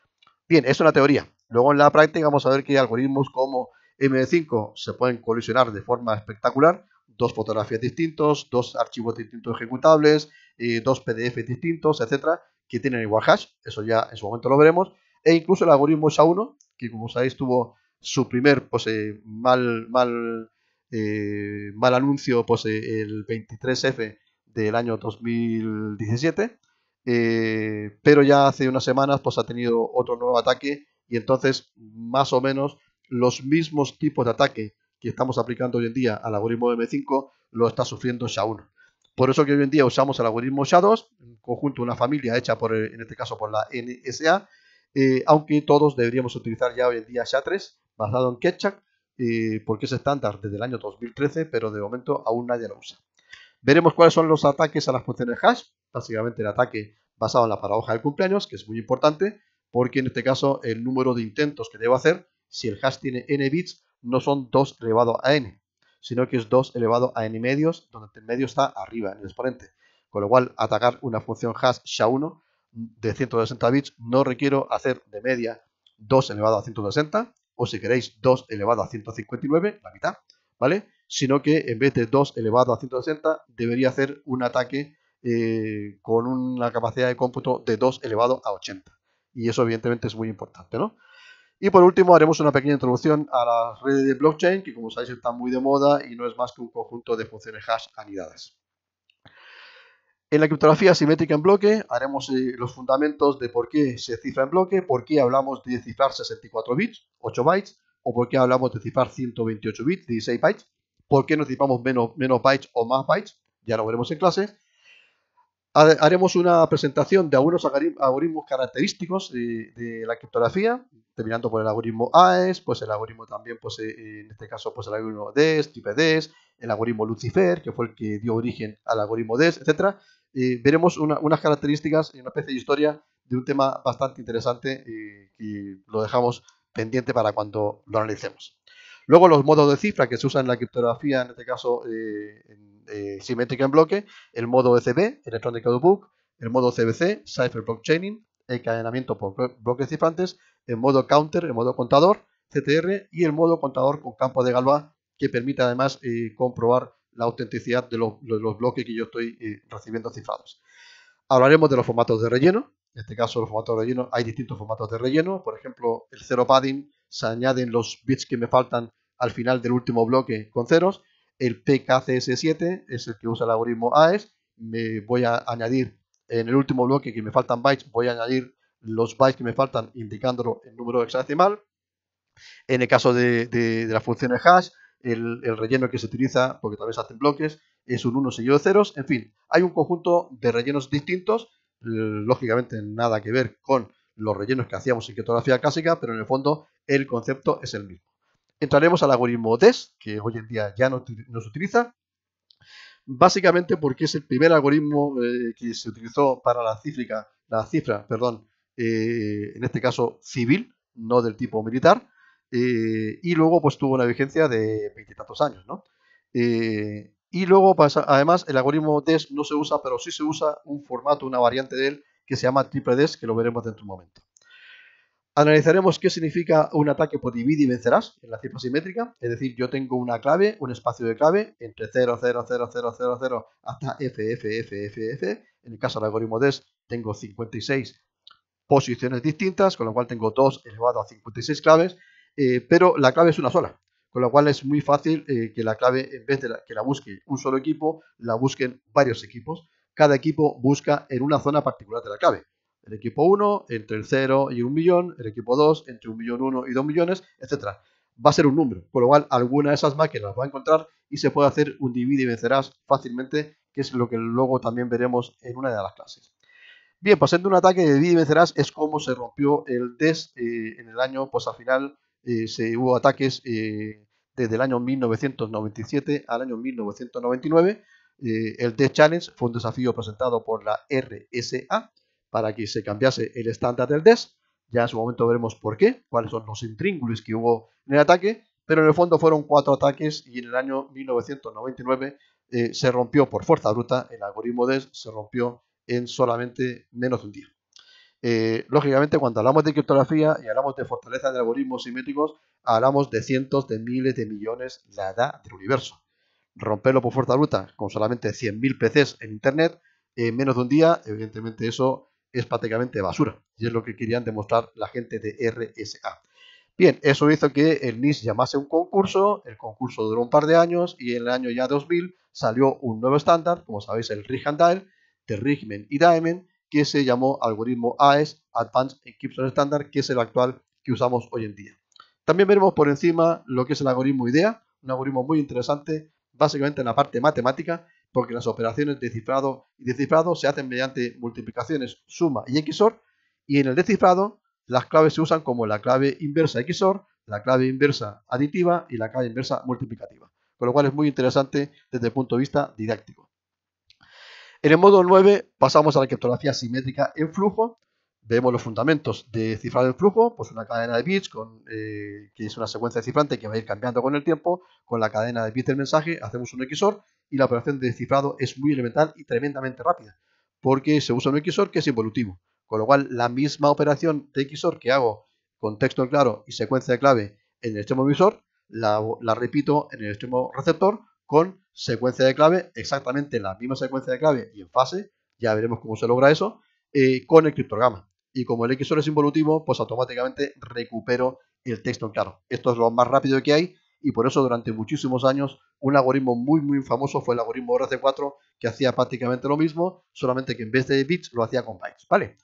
Speaker 1: Bien, es una teoría. Luego en la práctica vamos a ver que algoritmos como M5 se pueden colisionar de forma espectacular dos fotografías distintos, dos archivos distintos ejecutables, eh, dos PDF distintos, etcétera, que tienen igual hash, eso ya en su momento lo veremos, e incluso el algoritmo SHA-1, que como sabéis tuvo su primer pues, eh, mal, mal, eh, mal anuncio pues, el 23F del año 2017, pero ya hace unas semanas pues, ha tenido otro nuevo ataque y entonces más o menos los mismos tipos de ataque que estamos aplicando hoy en día al algoritmo de M5 lo está sufriendo SHA-1. Por eso que hoy en día usamos el algoritmo SHA-2, en conjunto una familia hecha por, en este caso por la NSA, eh, aunque todos deberíamos utilizar ya hoy en día SHA-3, basado en Ketchak, porque es estándar desde el año 2013, pero de momento aún nadie lo usa. Veremos cuáles son los ataques a las funciones hash, básicamente el ataque basado en la paradoja del cumpleaños, que es muy importante, porque en este caso el número de intentos que debo hacer, si el hash tiene n bits, no son 2 elevado a n, sino que es 2 elevado a n medios, donde el medio está arriba en el exponente. Con lo cual, atacar una función hash SHA-1 de 160 bits no requiero hacer de media 2 elevado a 160, o si queréis 2 elevado a 159, la mitad, ¿vale? Sino que en vez de 2 elevado a 160, debería hacer un ataque eh, con una capacidad de cómputo de 2 elevado a 80. Y eso evidentemente es muy importante, ¿no? Y por último haremos una pequeña introducción a las redes de blockchain, que como sabéis están muy de moda y no es más que un conjunto de funciones hash anidadas. En la criptografía simétrica en bloque haremos eh, los fundamentos de por qué se cifra en bloque, por qué hablamos de cifrar 64 bits, 8 bytes, o por qué hablamos de cifrar 128 bits, 16 bytes, por qué no ciframos menos, menos bytes o más bytes, ya lo veremos en clase, haremos una presentación de algunos algoritmos característicos de, la criptografía, terminando por el algoritmo AES, pues el algoritmo también, pues eh, en este caso, pues el algoritmo DES, tipo DES, el algoritmo Lucifer, que fue el que dio origen al algoritmo DES, etcétera. veremos unas características y una especie de historia de un tema bastante interesante y lo dejamos pendiente para cuando lo analicemos. Luego los modos de cifra que se usan en la criptografía, en este caso eh, eh, simétrica en bloque, el modo ECB, Electronic Book, el modo CBC, Cipher Blockchaining, encadenamiento por bloques cifrantes, el modo counter, el modo contador, CTR y el modo contador con campo de Galois que permite además eh, comprobar la autenticidad de los, bloques que yo estoy recibiendo cifrados. Hablaremos de los formatos de relleno. En este caso, los formatos de relleno, hay distintos formatos de relleno. Por ejemplo, el zero padding se añaden los bits que me faltan al final del último bloque con ceros. El PKCS7 es el que usa el algoritmo AES. Me voy a añadir en el último bloque que me faltan bytes, voy a añadir los bytes que me faltan indicándolo en número hexadecimal. En el caso de, de, de las funciones hash, el, el, relleno que se utiliza, porque también se hacen bloques, es un 1 seguido de ceros. En fin, hay un conjunto de rellenos distintos, lógicamente nada que ver con los rellenos que hacíamos en criptografía clásica, pero en el fondo el concepto es el mismo. Entraremos al algoritmo DES, que hoy en día ya no, se utiliza, básicamente porque es el primer algoritmo eh, que se utilizó para la cifra, la cifra, perdón, eh, en este caso civil, no del tipo militar, eh, y luego pues tuvo una vigencia de veintitantos años, ¿no? y luego, además, el algoritmo DES no se usa, pero sí se usa un formato, una variante de él, que se llama triple DES, que lo veremos dentro de un momento. Analizaremos qué significa un ataque por divide y vencerás en la cifra simétrica, es decir, yo tengo una clave, un espacio de clave entre 0, 0, 0, 0, 0, 0 hasta F, F, F, F, F. En el caso del algoritmo DES tengo 56 posiciones distintas, con lo cual tengo 2 elevado a 56 claves, eh, pero la clave es una sola, con lo cual es muy fácil eh, que la clave, en vez de que la busque un solo equipo, la busquen varios equipos. Cada equipo busca en una zona particular de la clave. El equipo 1 entre el 0 y 1 millón, el equipo 2 entre 1 millón 1 y 2 millones, etc. Va a ser un número, con lo cual alguna de esas máquinas va a encontrar y se puede hacer un divide y vencerás fácilmente, que es lo que luego también veremos en una de las clases. Bien, pasando pues un ataque de divide y vencerás es como se rompió el DES eh, en el año, pues al final eh, se hubo ataques eh, desde el año 1997 al año 1999. El DES Challenge fue un desafío presentado por la RSA para que se cambiase el estándar del DES. Ya en su momento veremos por qué, cuáles son los intríngulis que hubo en el ataque, pero en el fondo fueron cuatro ataques y en el año 1999 eh, se rompió por fuerza bruta, el algoritmo DES se rompió en solamente menos de un día. Eh, lógicamente, cuando hablamos de criptografía y hablamos de fortaleza de algoritmos simétricos, hablamos de cientos de miles de millones la edad del universo. Romperlo por fuerza bruta con solamente 100.000 PCs en Internet en menos de un día, evidentemente eso es prácticamente basura. Y es lo que querían demostrar la gente de RSA. Bien, eso hizo que el NIS llamase un concurso, el concurso duró un par de años y en el año ya 2000 salió un nuevo estándar, como sabéis el Dial, de Rigman y Diamond, que se llamó algoritmo AES, Advanced Encryption Standard, que es el actual que usamos hoy en día. También veremos por encima lo que es el algoritmo IDEA, un algoritmo muy interesante, básicamente en la parte matemática, porque las operaciones de cifrado y descifrado se hacen mediante multiplicaciones suma y XOR y en el descifrado las claves se usan como la clave inversa XOR, la clave inversa aditiva y la clave inversa multiplicativa, con lo cual es muy interesante desde el punto de vista didáctico. En el módulo 9 pasamos a la criptografía simétrica en flujo, vemos los fundamentos de cifrado en flujo, pues una cadena de bits con, eh, que es una secuencia cifrante que va a ir cambiando con el tiempo, con la cadena de bits del mensaje hacemos un XOR y la operación de descifrado es muy elemental y tremendamente rápida, porque se usa un XOR que es involutivo, con lo cual la misma operación de XOR que hago con texto claro y secuencia de clave en el extremo emisor, la, repito en el extremo receptor con secuencia de clave, exactamente la misma secuencia de clave y en fase, ya veremos cómo se logra eso, eh, con el criptograma. Y como el XOR es involutivo, pues automáticamente recupero el texto en claro. Esto es lo más rápido que hay y por eso durante muchísimos años un algoritmo muy muy famoso fue el algoritmo RC4 que hacía prácticamente lo mismo, solamente que en vez de bits lo hacía con bytes, ¿vale?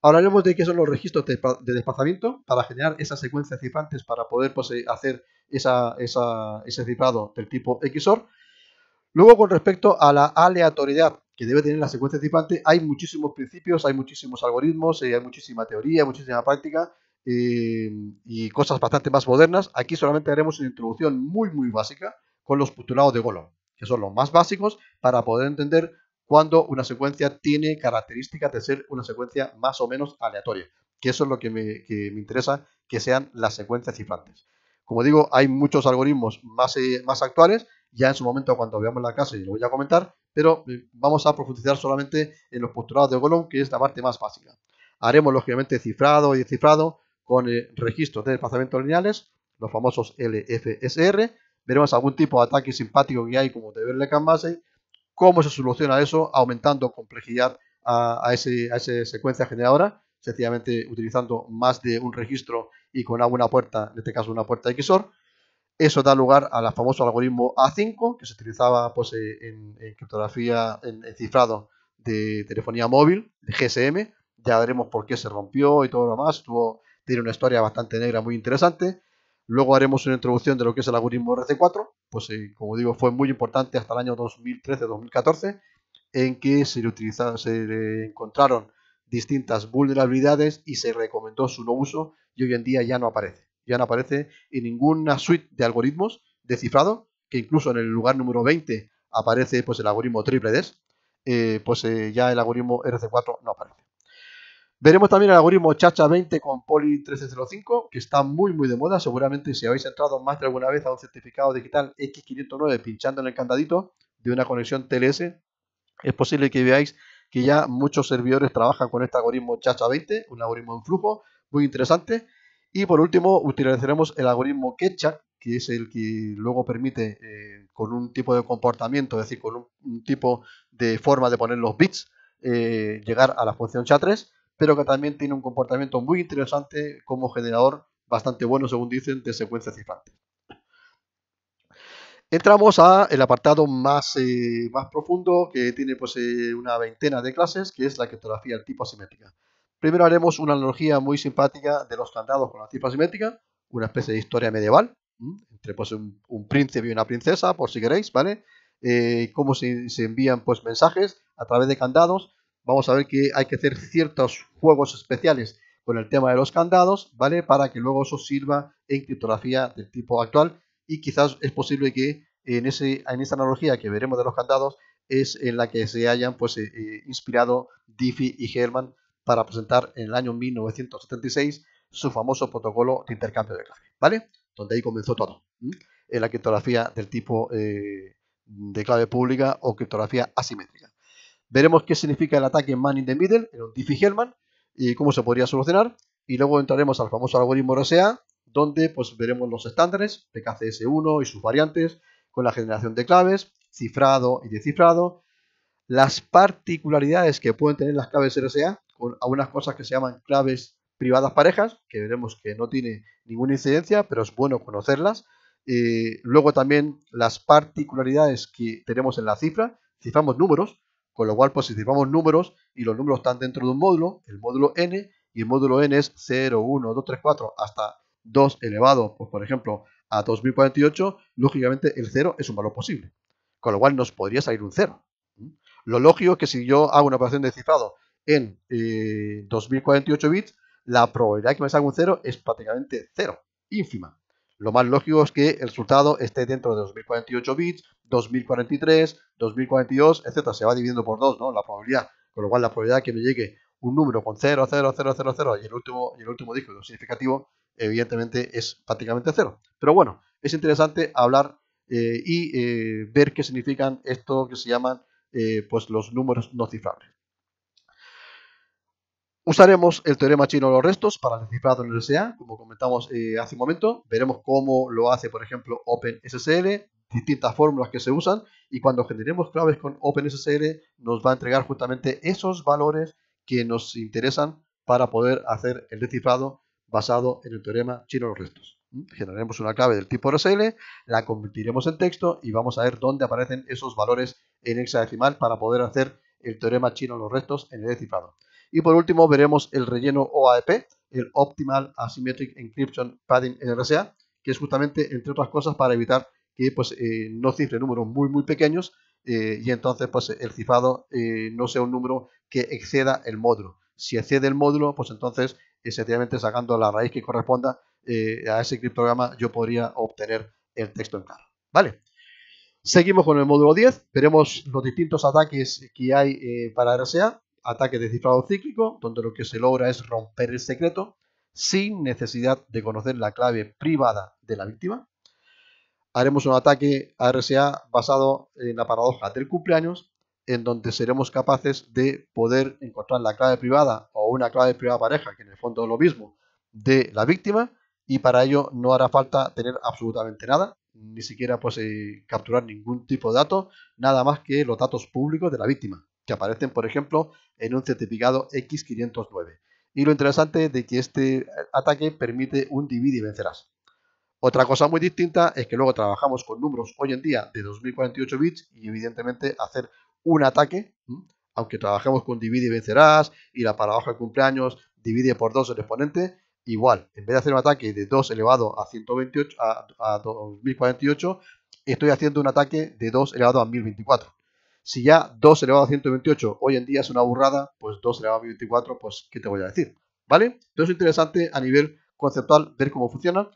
Speaker 1: Ahora Hablaremos de qué son los registros de, desplazamiento para generar esas secuencias cifrantes para poder pues, eh, hacer ese cifrado del tipo XOR. Luego, con respecto a la aleatoriedad que debe tener la secuencia cifrante, hay muchísimos principios, hay muchísimos algoritmos, eh, hay muchísima teoría, muchísima práctica eh, y cosas bastante más modernas. Aquí solamente haremos una introducción muy, muy básica con los postulados de Golomb, que son los más básicos para poder entender cuando una secuencia tiene características de ser una secuencia más o menos aleatoria, que eso es lo que me, interesa que sean las secuencias cifrantes. Como digo, hay muchos algoritmos más, eh, más actuales, ya en su momento cuando veamos la clase lo voy a comentar, pero eh, vamos a profundizar solamente en los postulados de Golomb, que es la parte más básica. Haremos lógicamente cifrado y descifrado con eh, registros de desplazamientos lineales, los famosos LFSR, veremos algún tipo de ataque simpático que hay como de Berlecan Massey ¿Cómo se soluciona eso? Aumentando complejidad a, esa secuencia generadora, sencillamente utilizando más de un registro y con alguna puerta, en este caso una puerta XOR. Eso da lugar al famoso algoritmo A5, que se utilizaba pues, eh, en, criptografía, en, cifrado de telefonía móvil, de GSM. Ya veremos por qué se rompió y todo lo demás. tiene una historia bastante negra muy interesante. Luego haremos una introducción de lo que es el algoritmo RC4, pues eh, como digo fue muy importante hasta el año 2013-2014 en que se, le se encontraron distintas vulnerabilidades y se recomendó su no uso y hoy en día ya no aparece. Ya no aparece en ninguna suite de algoritmos de cifrado, que incluso en el lugar número 20 aparece pues el algoritmo triple DES, eh, pues eh, ya el algoritmo RC4 no aparece. Veremos también el algoritmo Chacha 20 con Poly 1305, que está muy muy de moda. Seguramente si habéis entrado más de alguna vez a un certificado digital X509 pinchando en el candadito de una conexión TLS, es posible que veáis que ya muchos servidores trabajan con este algoritmo Chacha 20, un algoritmo en flujo muy interesante. Y por último utilizaremos el algoritmo Ketcha, que es el que luego permite eh, con un tipo de comportamiento, es decir, con un, tipo de forma de poner los bits, eh, llegar a la función SHA-3 pero que también tiene un comportamiento muy interesante como generador bastante bueno, según dicen, de secuencias cifrantes. Entramos a el apartado más, eh, más profundo que tiene pues, una veintena de clases, que es la criptografía tipo asimétrica. Primero haremos una analogía muy simpática de los candados con la tipo asimétrica, una especie de historia medieval, entre pues, un, príncipe y una princesa, por si queréis, ¿vale? Eh, cómo se, envían pues, mensajes a través de candados vamos a ver que hay que hacer ciertos juegos especiales con el tema de los candados, ¿vale? Para que luego eso sirva en criptografía del tipo actual y quizás es posible que en, ese, en esa analogía que veremos de los candados es en la que se hayan pues, eh, eh, inspirado Diffie y Hellman para presentar en el año 1976 su famoso protocolo de intercambio de clave, ¿vale? Donde ahí comenzó todo, en la criptografía del tipo eh, de clave pública o criptografía asimétrica. Veremos qué significa el ataque man in the middle, en un Diffie-Hellman, y cómo se podría solucionar. Y luego entraremos al famoso algoritmo RSA, donde pues veremos los estándares, PKCS1 y sus variantes, con la generación de claves, cifrado y descifrado, las particularidades que pueden tener las claves RSA, con algunas cosas que se llaman claves privadas parejas, que veremos que no tiene ninguna incidencia, pero es bueno conocerlas. Eh, luego también las particularidades que tenemos en la cifra, ciframos números, con lo cual, pues si ciframos números y los números están dentro de un módulo, el módulo n, y el módulo n es 0, 1, 2, 3, 4, hasta 2 elevado, pues por ejemplo, a 2048, lógicamente el 0 es un valor posible. Con lo cual nos podría salir un 0. Lo lógico es que si yo hago una operación de cifrado en 2048 eh, bits, la probabilidad de que me salga un 0 es prácticamente 0, ínfima. Lo más lógico es que el resultado esté dentro de 2048 bits, 2043, 2042, etcétera. Se va dividiendo por 2, ¿no? La probabilidad. Con lo cual, la probabilidad de que me llegue un número con 0, 0, 0, 0, 0 y el último, y el significativo, evidentemente es prácticamente 0. Pero bueno, es interesante hablar eh, y eh, ver qué significan esto que se llaman eh, pues los números no cifrables. Usaremos el teorema chino de los restos para el descifrado en RSA, como comentamos eh, hace un momento. Veremos cómo lo hace, por ejemplo, OpenSSL. distintas fórmulas que se usan y cuando generemos claves con OpenSSL nos va a entregar justamente esos valores que nos interesan para poder hacer el descifrado basado en el teorema chino los restos. ¿Mm? Generaremos una clave del tipo RSL, la convertiremos en texto y vamos a ver dónde aparecen esos valores en hexadecimal para poder hacer el teorema chino los restos en el descifrado. Y por último veremos el relleno OAEP, el Optimal Asymmetric Encryption Padding RSA, que es justamente, entre otras cosas, para evitar que pues, eh, no cifre números muy muy pequeños eh, y entonces pues, el cifrado eh, no sea un número que exceda el módulo. Si excede el módulo, pues entonces, sencillamente sacando la raíz que corresponda a ese criptograma, yo podría obtener el texto en claro. ¿Vale? Seguimos con el módulo 10, veremos los distintos ataques que hay para RSA ataque de cifrado cíclico, donde lo que se logra es romper el secreto sin necesidad de conocer la clave privada de la víctima. Haremos un ataque a RSA basado en la paradoja del cumpleaños, en donde seremos capaces de poder encontrar la clave privada o una clave privada pareja, que en el fondo es lo mismo, de la víctima, y para ello no hará falta tener absolutamente nada, ni siquiera pues, capturar ningún tipo de dato, nada más que los datos públicos de la víctima que aparecen, por ejemplo, en un certificado X509. Y lo interesante de que este ataque permite un divide y vencerás. Otra cosa muy distinta es que luego trabajamos con números hoy en día de 2048 bits y evidentemente hacer un ataque, aunque trabajemos con divide y vencerás y la paradoja de cumpleaños divide por 2 el exponente, igual, en vez de hacer un ataque de 2 elevado a 128 a, a 2048, estoy haciendo un ataque de 2 elevado a 1024. Si ya 2 elevado a 128 hoy en día es una burrada, pues 2 elevado a 24, pues ¿qué te voy a decir? ¿Vale? Entonces es interesante a nivel conceptual ver cómo funciona.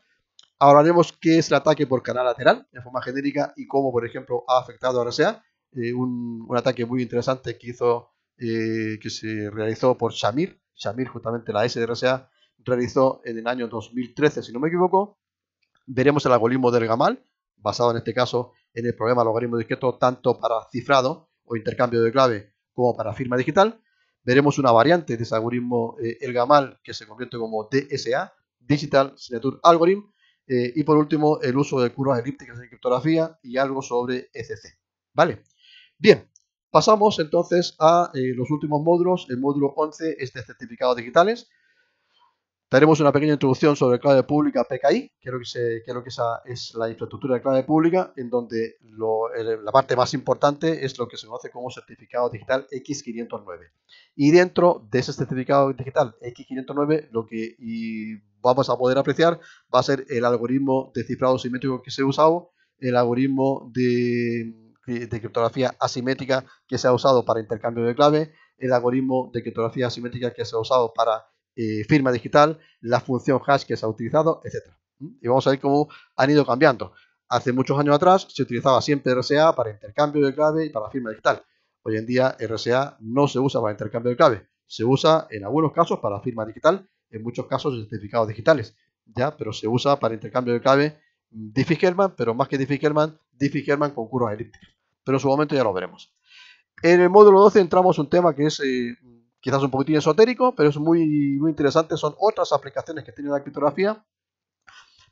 Speaker 1: Ahora haremos qué es el ataque por canal lateral de forma genérica y cómo, por ejemplo, ha afectado a RSA. Eh, un, ataque muy interesante que hizo, eh, que se realizó por Shamir. Shamir, justamente la S de RSA, realizó en el año 2013, si no me equivoco. Veremos el algoritmo del Gamal, basado en este caso en el problema logaritmo discreto tanto para cifrado o intercambio de clave como para firma digital. Veremos una variante de ese algoritmo eh, el GAMAL que se convierte como DSA, Digital Signature Algorithm. Eh, y por último, el uso de curvas elípticas en criptografía y algo sobre ECC. ¿Vale? Bien, pasamos entonces a eh, los últimos módulos. El módulo 11 es de certificados digitales. Tenemos una pequeña introducción sobre clave pública PKI, creo que, se, creo que esa es la infraestructura de clave pública, en donde la parte más importante es lo que se conoce como certificado digital X509. Y dentro de ese certificado digital X509, lo que vamos a poder apreciar va a ser el algoritmo de cifrado simétrico que se ha usado, el algoritmo de, de criptografía asimétrica que se ha usado para intercambio de clave, el algoritmo de criptografía asimétrica que se ha usado para firma digital, la función hash que se ha utilizado, etc. Y vamos a ver cómo han ido cambiando. Hace muchos años atrás se utilizaba siempre RSA para intercambio de clave y para firma digital. Hoy en día RSA no se usa para intercambio de clave, se usa en algunos casos para firma digital, en muchos casos certificados digitales, ya, pero se usa para intercambio de clave Diffie-Hellman, pero más que Diffie-Hellman, Diffie-Hellman con curvas elípticas. Pero en su momento ya lo veremos. En el módulo 12 entramos un tema que es eh, quizás un poquitín esotérico, pero es muy, muy interesante. Son otras aplicaciones que tiene la criptografía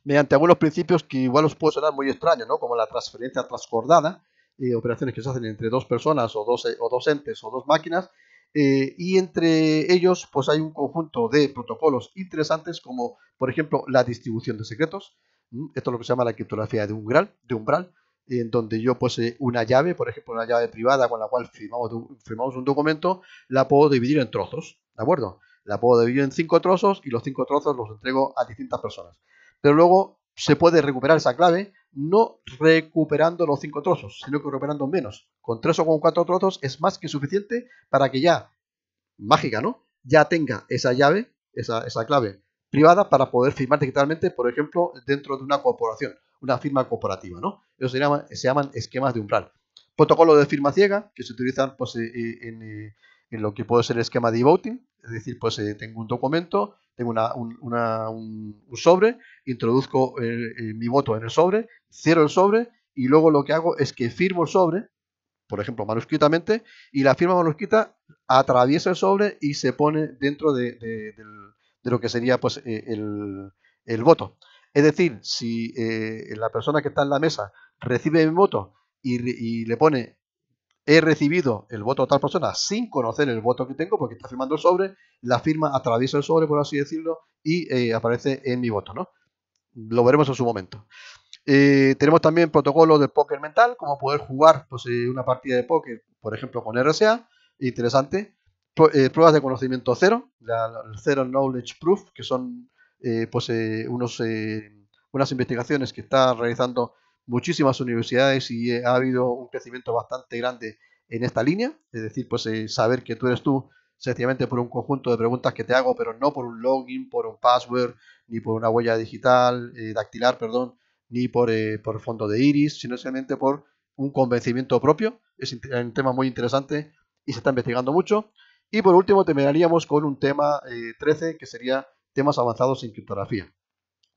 Speaker 1: mediante algunos principios que igual os puede sonar muy extraños, ¿no? como la transferencia transcordada, eh, operaciones que se hacen entre dos personas o dos, o dos entes o dos máquinas, eh, y entre ellos pues hay un conjunto de protocolos interesantes como por ejemplo la distribución de secretos, esto es lo que se llama la criptografía de umbral, de umbral en donde yo posee una llave, por ejemplo, una llave privada con la cual firmamos, firmamos un documento, la puedo dividir en trozos, ¿de acuerdo? La puedo dividir en cinco trozos y los cinco trozos los entrego a distintas personas. Pero luego se puede recuperar esa clave no recuperando los cinco trozos, sino que recuperando menos. Con tres o con cuatro trozos es más que suficiente para que ya, mágica, ¿no? Ya tenga esa llave, esa, esa clave privada para poder firmar digitalmente, por ejemplo, dentro de una corporación una firma corporativa, ¿no? Eso se, llama, se llaman esquemas de umbral. Protocolo de firma ciega, que se utilizan pues, eh, eh, en, en, lo que puede ser el esquema de voting, es decir, pues eh, tengo un documento, tengo una, un, un, sobre, introduzco mi voto en el sobre, cierro el sobre y luego lo que hago es que firmo el sobre, por ejemplo, manuscritamente, y la firma manuscrita atraviesa el sobre y se pone dentro de, de, de lo que sería pues, el, el voto. Es decir, si eh, la persona que está en la mesa recibe mi voto y, le pone he recibido el voto de tal persona sin conocer el voto que tengo porque está firmando el sobre, la firma atraviesa el sobre, por así decirlo, y eh, aparece en mi voto, ¿no? Lo veremos en su momento. Eh, tenemos también protocolos de póker mental, como poder jugar pues, eh, una partida de póker, por ejemplo, con RSA, interesante. pruebas de conocimiento cero, la, el Zero Knowledge Proof, que son pues, unos, unas investigaciones que está realizando muchísimas universidades y ha habido un crecimiento bastante grande en esta línea, es decir, pues eh, saber que tú eres tú sencillamente por un conjunto de preguntas que te hago, pero no por un login, por un password, ni por una huella digital, eh, dactilar, perdón, ni por, eh, por fondo de iris, sino simplemente por un convencimiento propio. Es un tema muy interesante y se está investigando mucho. Y por último terminaríamos con un tema 13 que sería temas avanzados en criptografía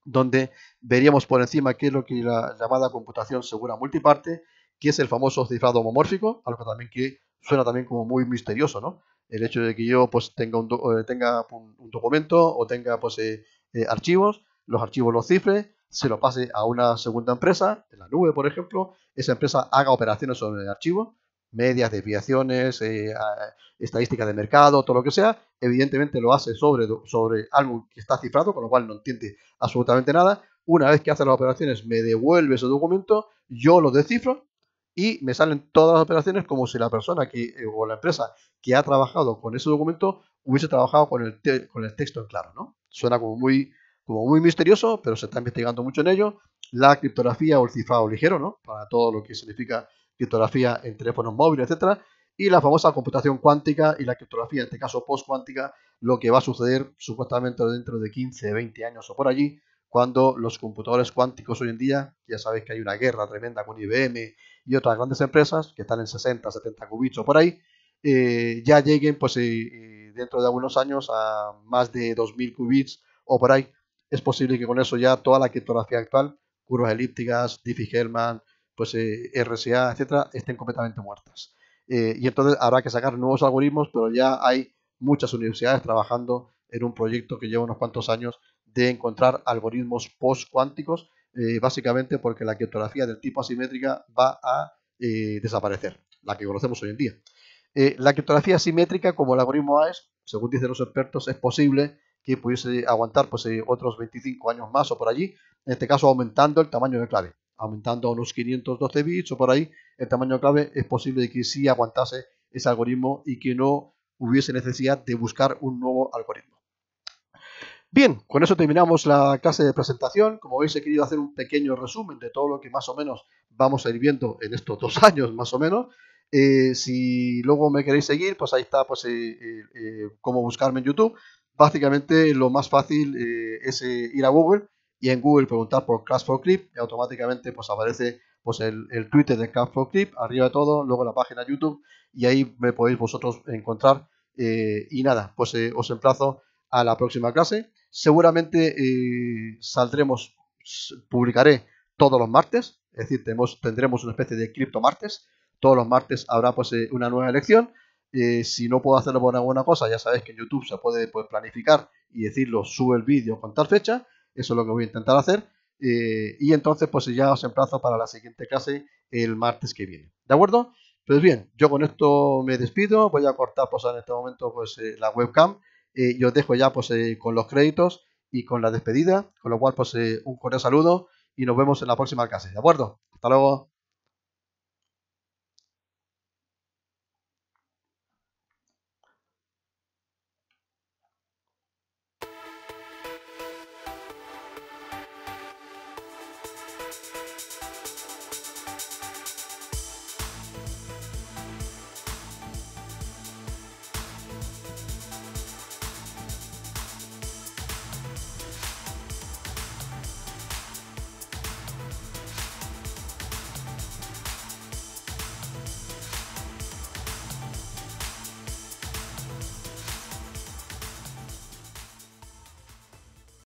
Speaker 1: donde veríamos por encima qué es lo que la llamada computación segura multiparte, que es el famoso cifrado homomórfico, algo también que suena también como muy misterioso, ¿no? El hecho de que yo pues tenga un, eh, tenga un, documento o tenga pues eh, eh, archivos, los archivos los cifre, se lo pase a una segunda empresa, en la nube por ejemplo, esa empresa haga operaciones sobre el archivo, medias, desviaciones, eh, estadísticas de mercado, todo lo que sea, evidentemente lo hace sobre, sobre algo que está cifrado, con lo cual no entiende absolutamente nada. Una vez que hace las operaciones, me devuelve ese documento, yo lo descifro y me salen todas las operaciones como si la persona que, eh, o la empresa que ha trabajado con ese documento hubiese trabajado con el, con el texto en claro. ¿no? Suena como muy, como muy misterioso, pero se está investigando mucho en ello. La criptografía o el cifrado ligero, ¿no? para todo lo que significa criptografía en teléfonos móviles, etcétera, y la famosa computación cuántica y la criptografía, en este caso post-cuántica, lo que va a suceder supuestamente dentro de 15, 20 años o por allí, cuando los computadores cuánticos hoy en día, ya sabéis que hay una guerra tremenda con IBM y otras grandes empresas que están en 60, 70 qubits o por ahí, eh, ya lleguen pues eh, eh, dentro de algunos años a más de 2000 qubits o por ahí. Es posible que con eso ya toda la criptografía actual, curvas elípticas, Diffie-Hellman, pues eh, RSA, etcétera, estén completamente muertas. Eh, y entonces habrá que sacar nuevos algoritmos, pero ya hay muchas universidades trabajando en un proyecto que lleva unos cuantos años de encontrar algoritmos post-cuánticos, eh, básicamente porque la criptografía del tipo asimétrica va a desaparecer, la que conocemos hoy en día. la criptografía asimétrica, como el algoritmo AES, según dicen los expertos, es posible que pudiese aguantar pues, otros 25 años más o por allí, en este caso aumentando el tamaño de clave aumentando a unos 512 bits o por ahí, el tamaño clave es posible que sí aguantase ese algoritmo y que no hubiese necesidad de buscar un nuevo algoritmo. Bien, con eso terminamos la clase de presentación. Como veis, he querido hacer un pequeño resumen de todo lo que más o menos vamos a ir viendo en estos dos años, más o menos. Eh, si luego me queréis seguir, pues ahí está pues, eh, eh, cómo buscarme en YouTube. Básicamente lo más fácil es ir a Google y en Google preguntar por Crash for Clip y automáticamente pues aparece pues el, Twitter de Crash for Clip, arriba de todo, luego la página YouTube y ahí me podéis vosotros encontrar eh, y nada, pues eh, os emplazo a la próxima clase. Seguramente eh, saldremos, publicaré todos los martes, es decir, tenemos, tendremos una especie de cripto martes. Todos los martes habrá pues una nueva elección. si no puedo hacerlo por alguna cosa, ya sabéis que en YouTube se puede pues, planificar y decirlo, sube el vídeo con tal fecha. Eso es lo que voy a intentar hacer. Eh, y entonces, pues ya os emplazo para la siguiente clase el martes que viene. ¿De acuerdo? Pues bien, yo con esto me despido. Voy a cortar pues, en este momento pues, eh, la webcam. Eh, y os dejo ya pues, con los créditos y con la despedida. Con lo cual, pues un cordial saludo y nos vemos en la próxima clase. ¿De acuerdo? Hasta luego.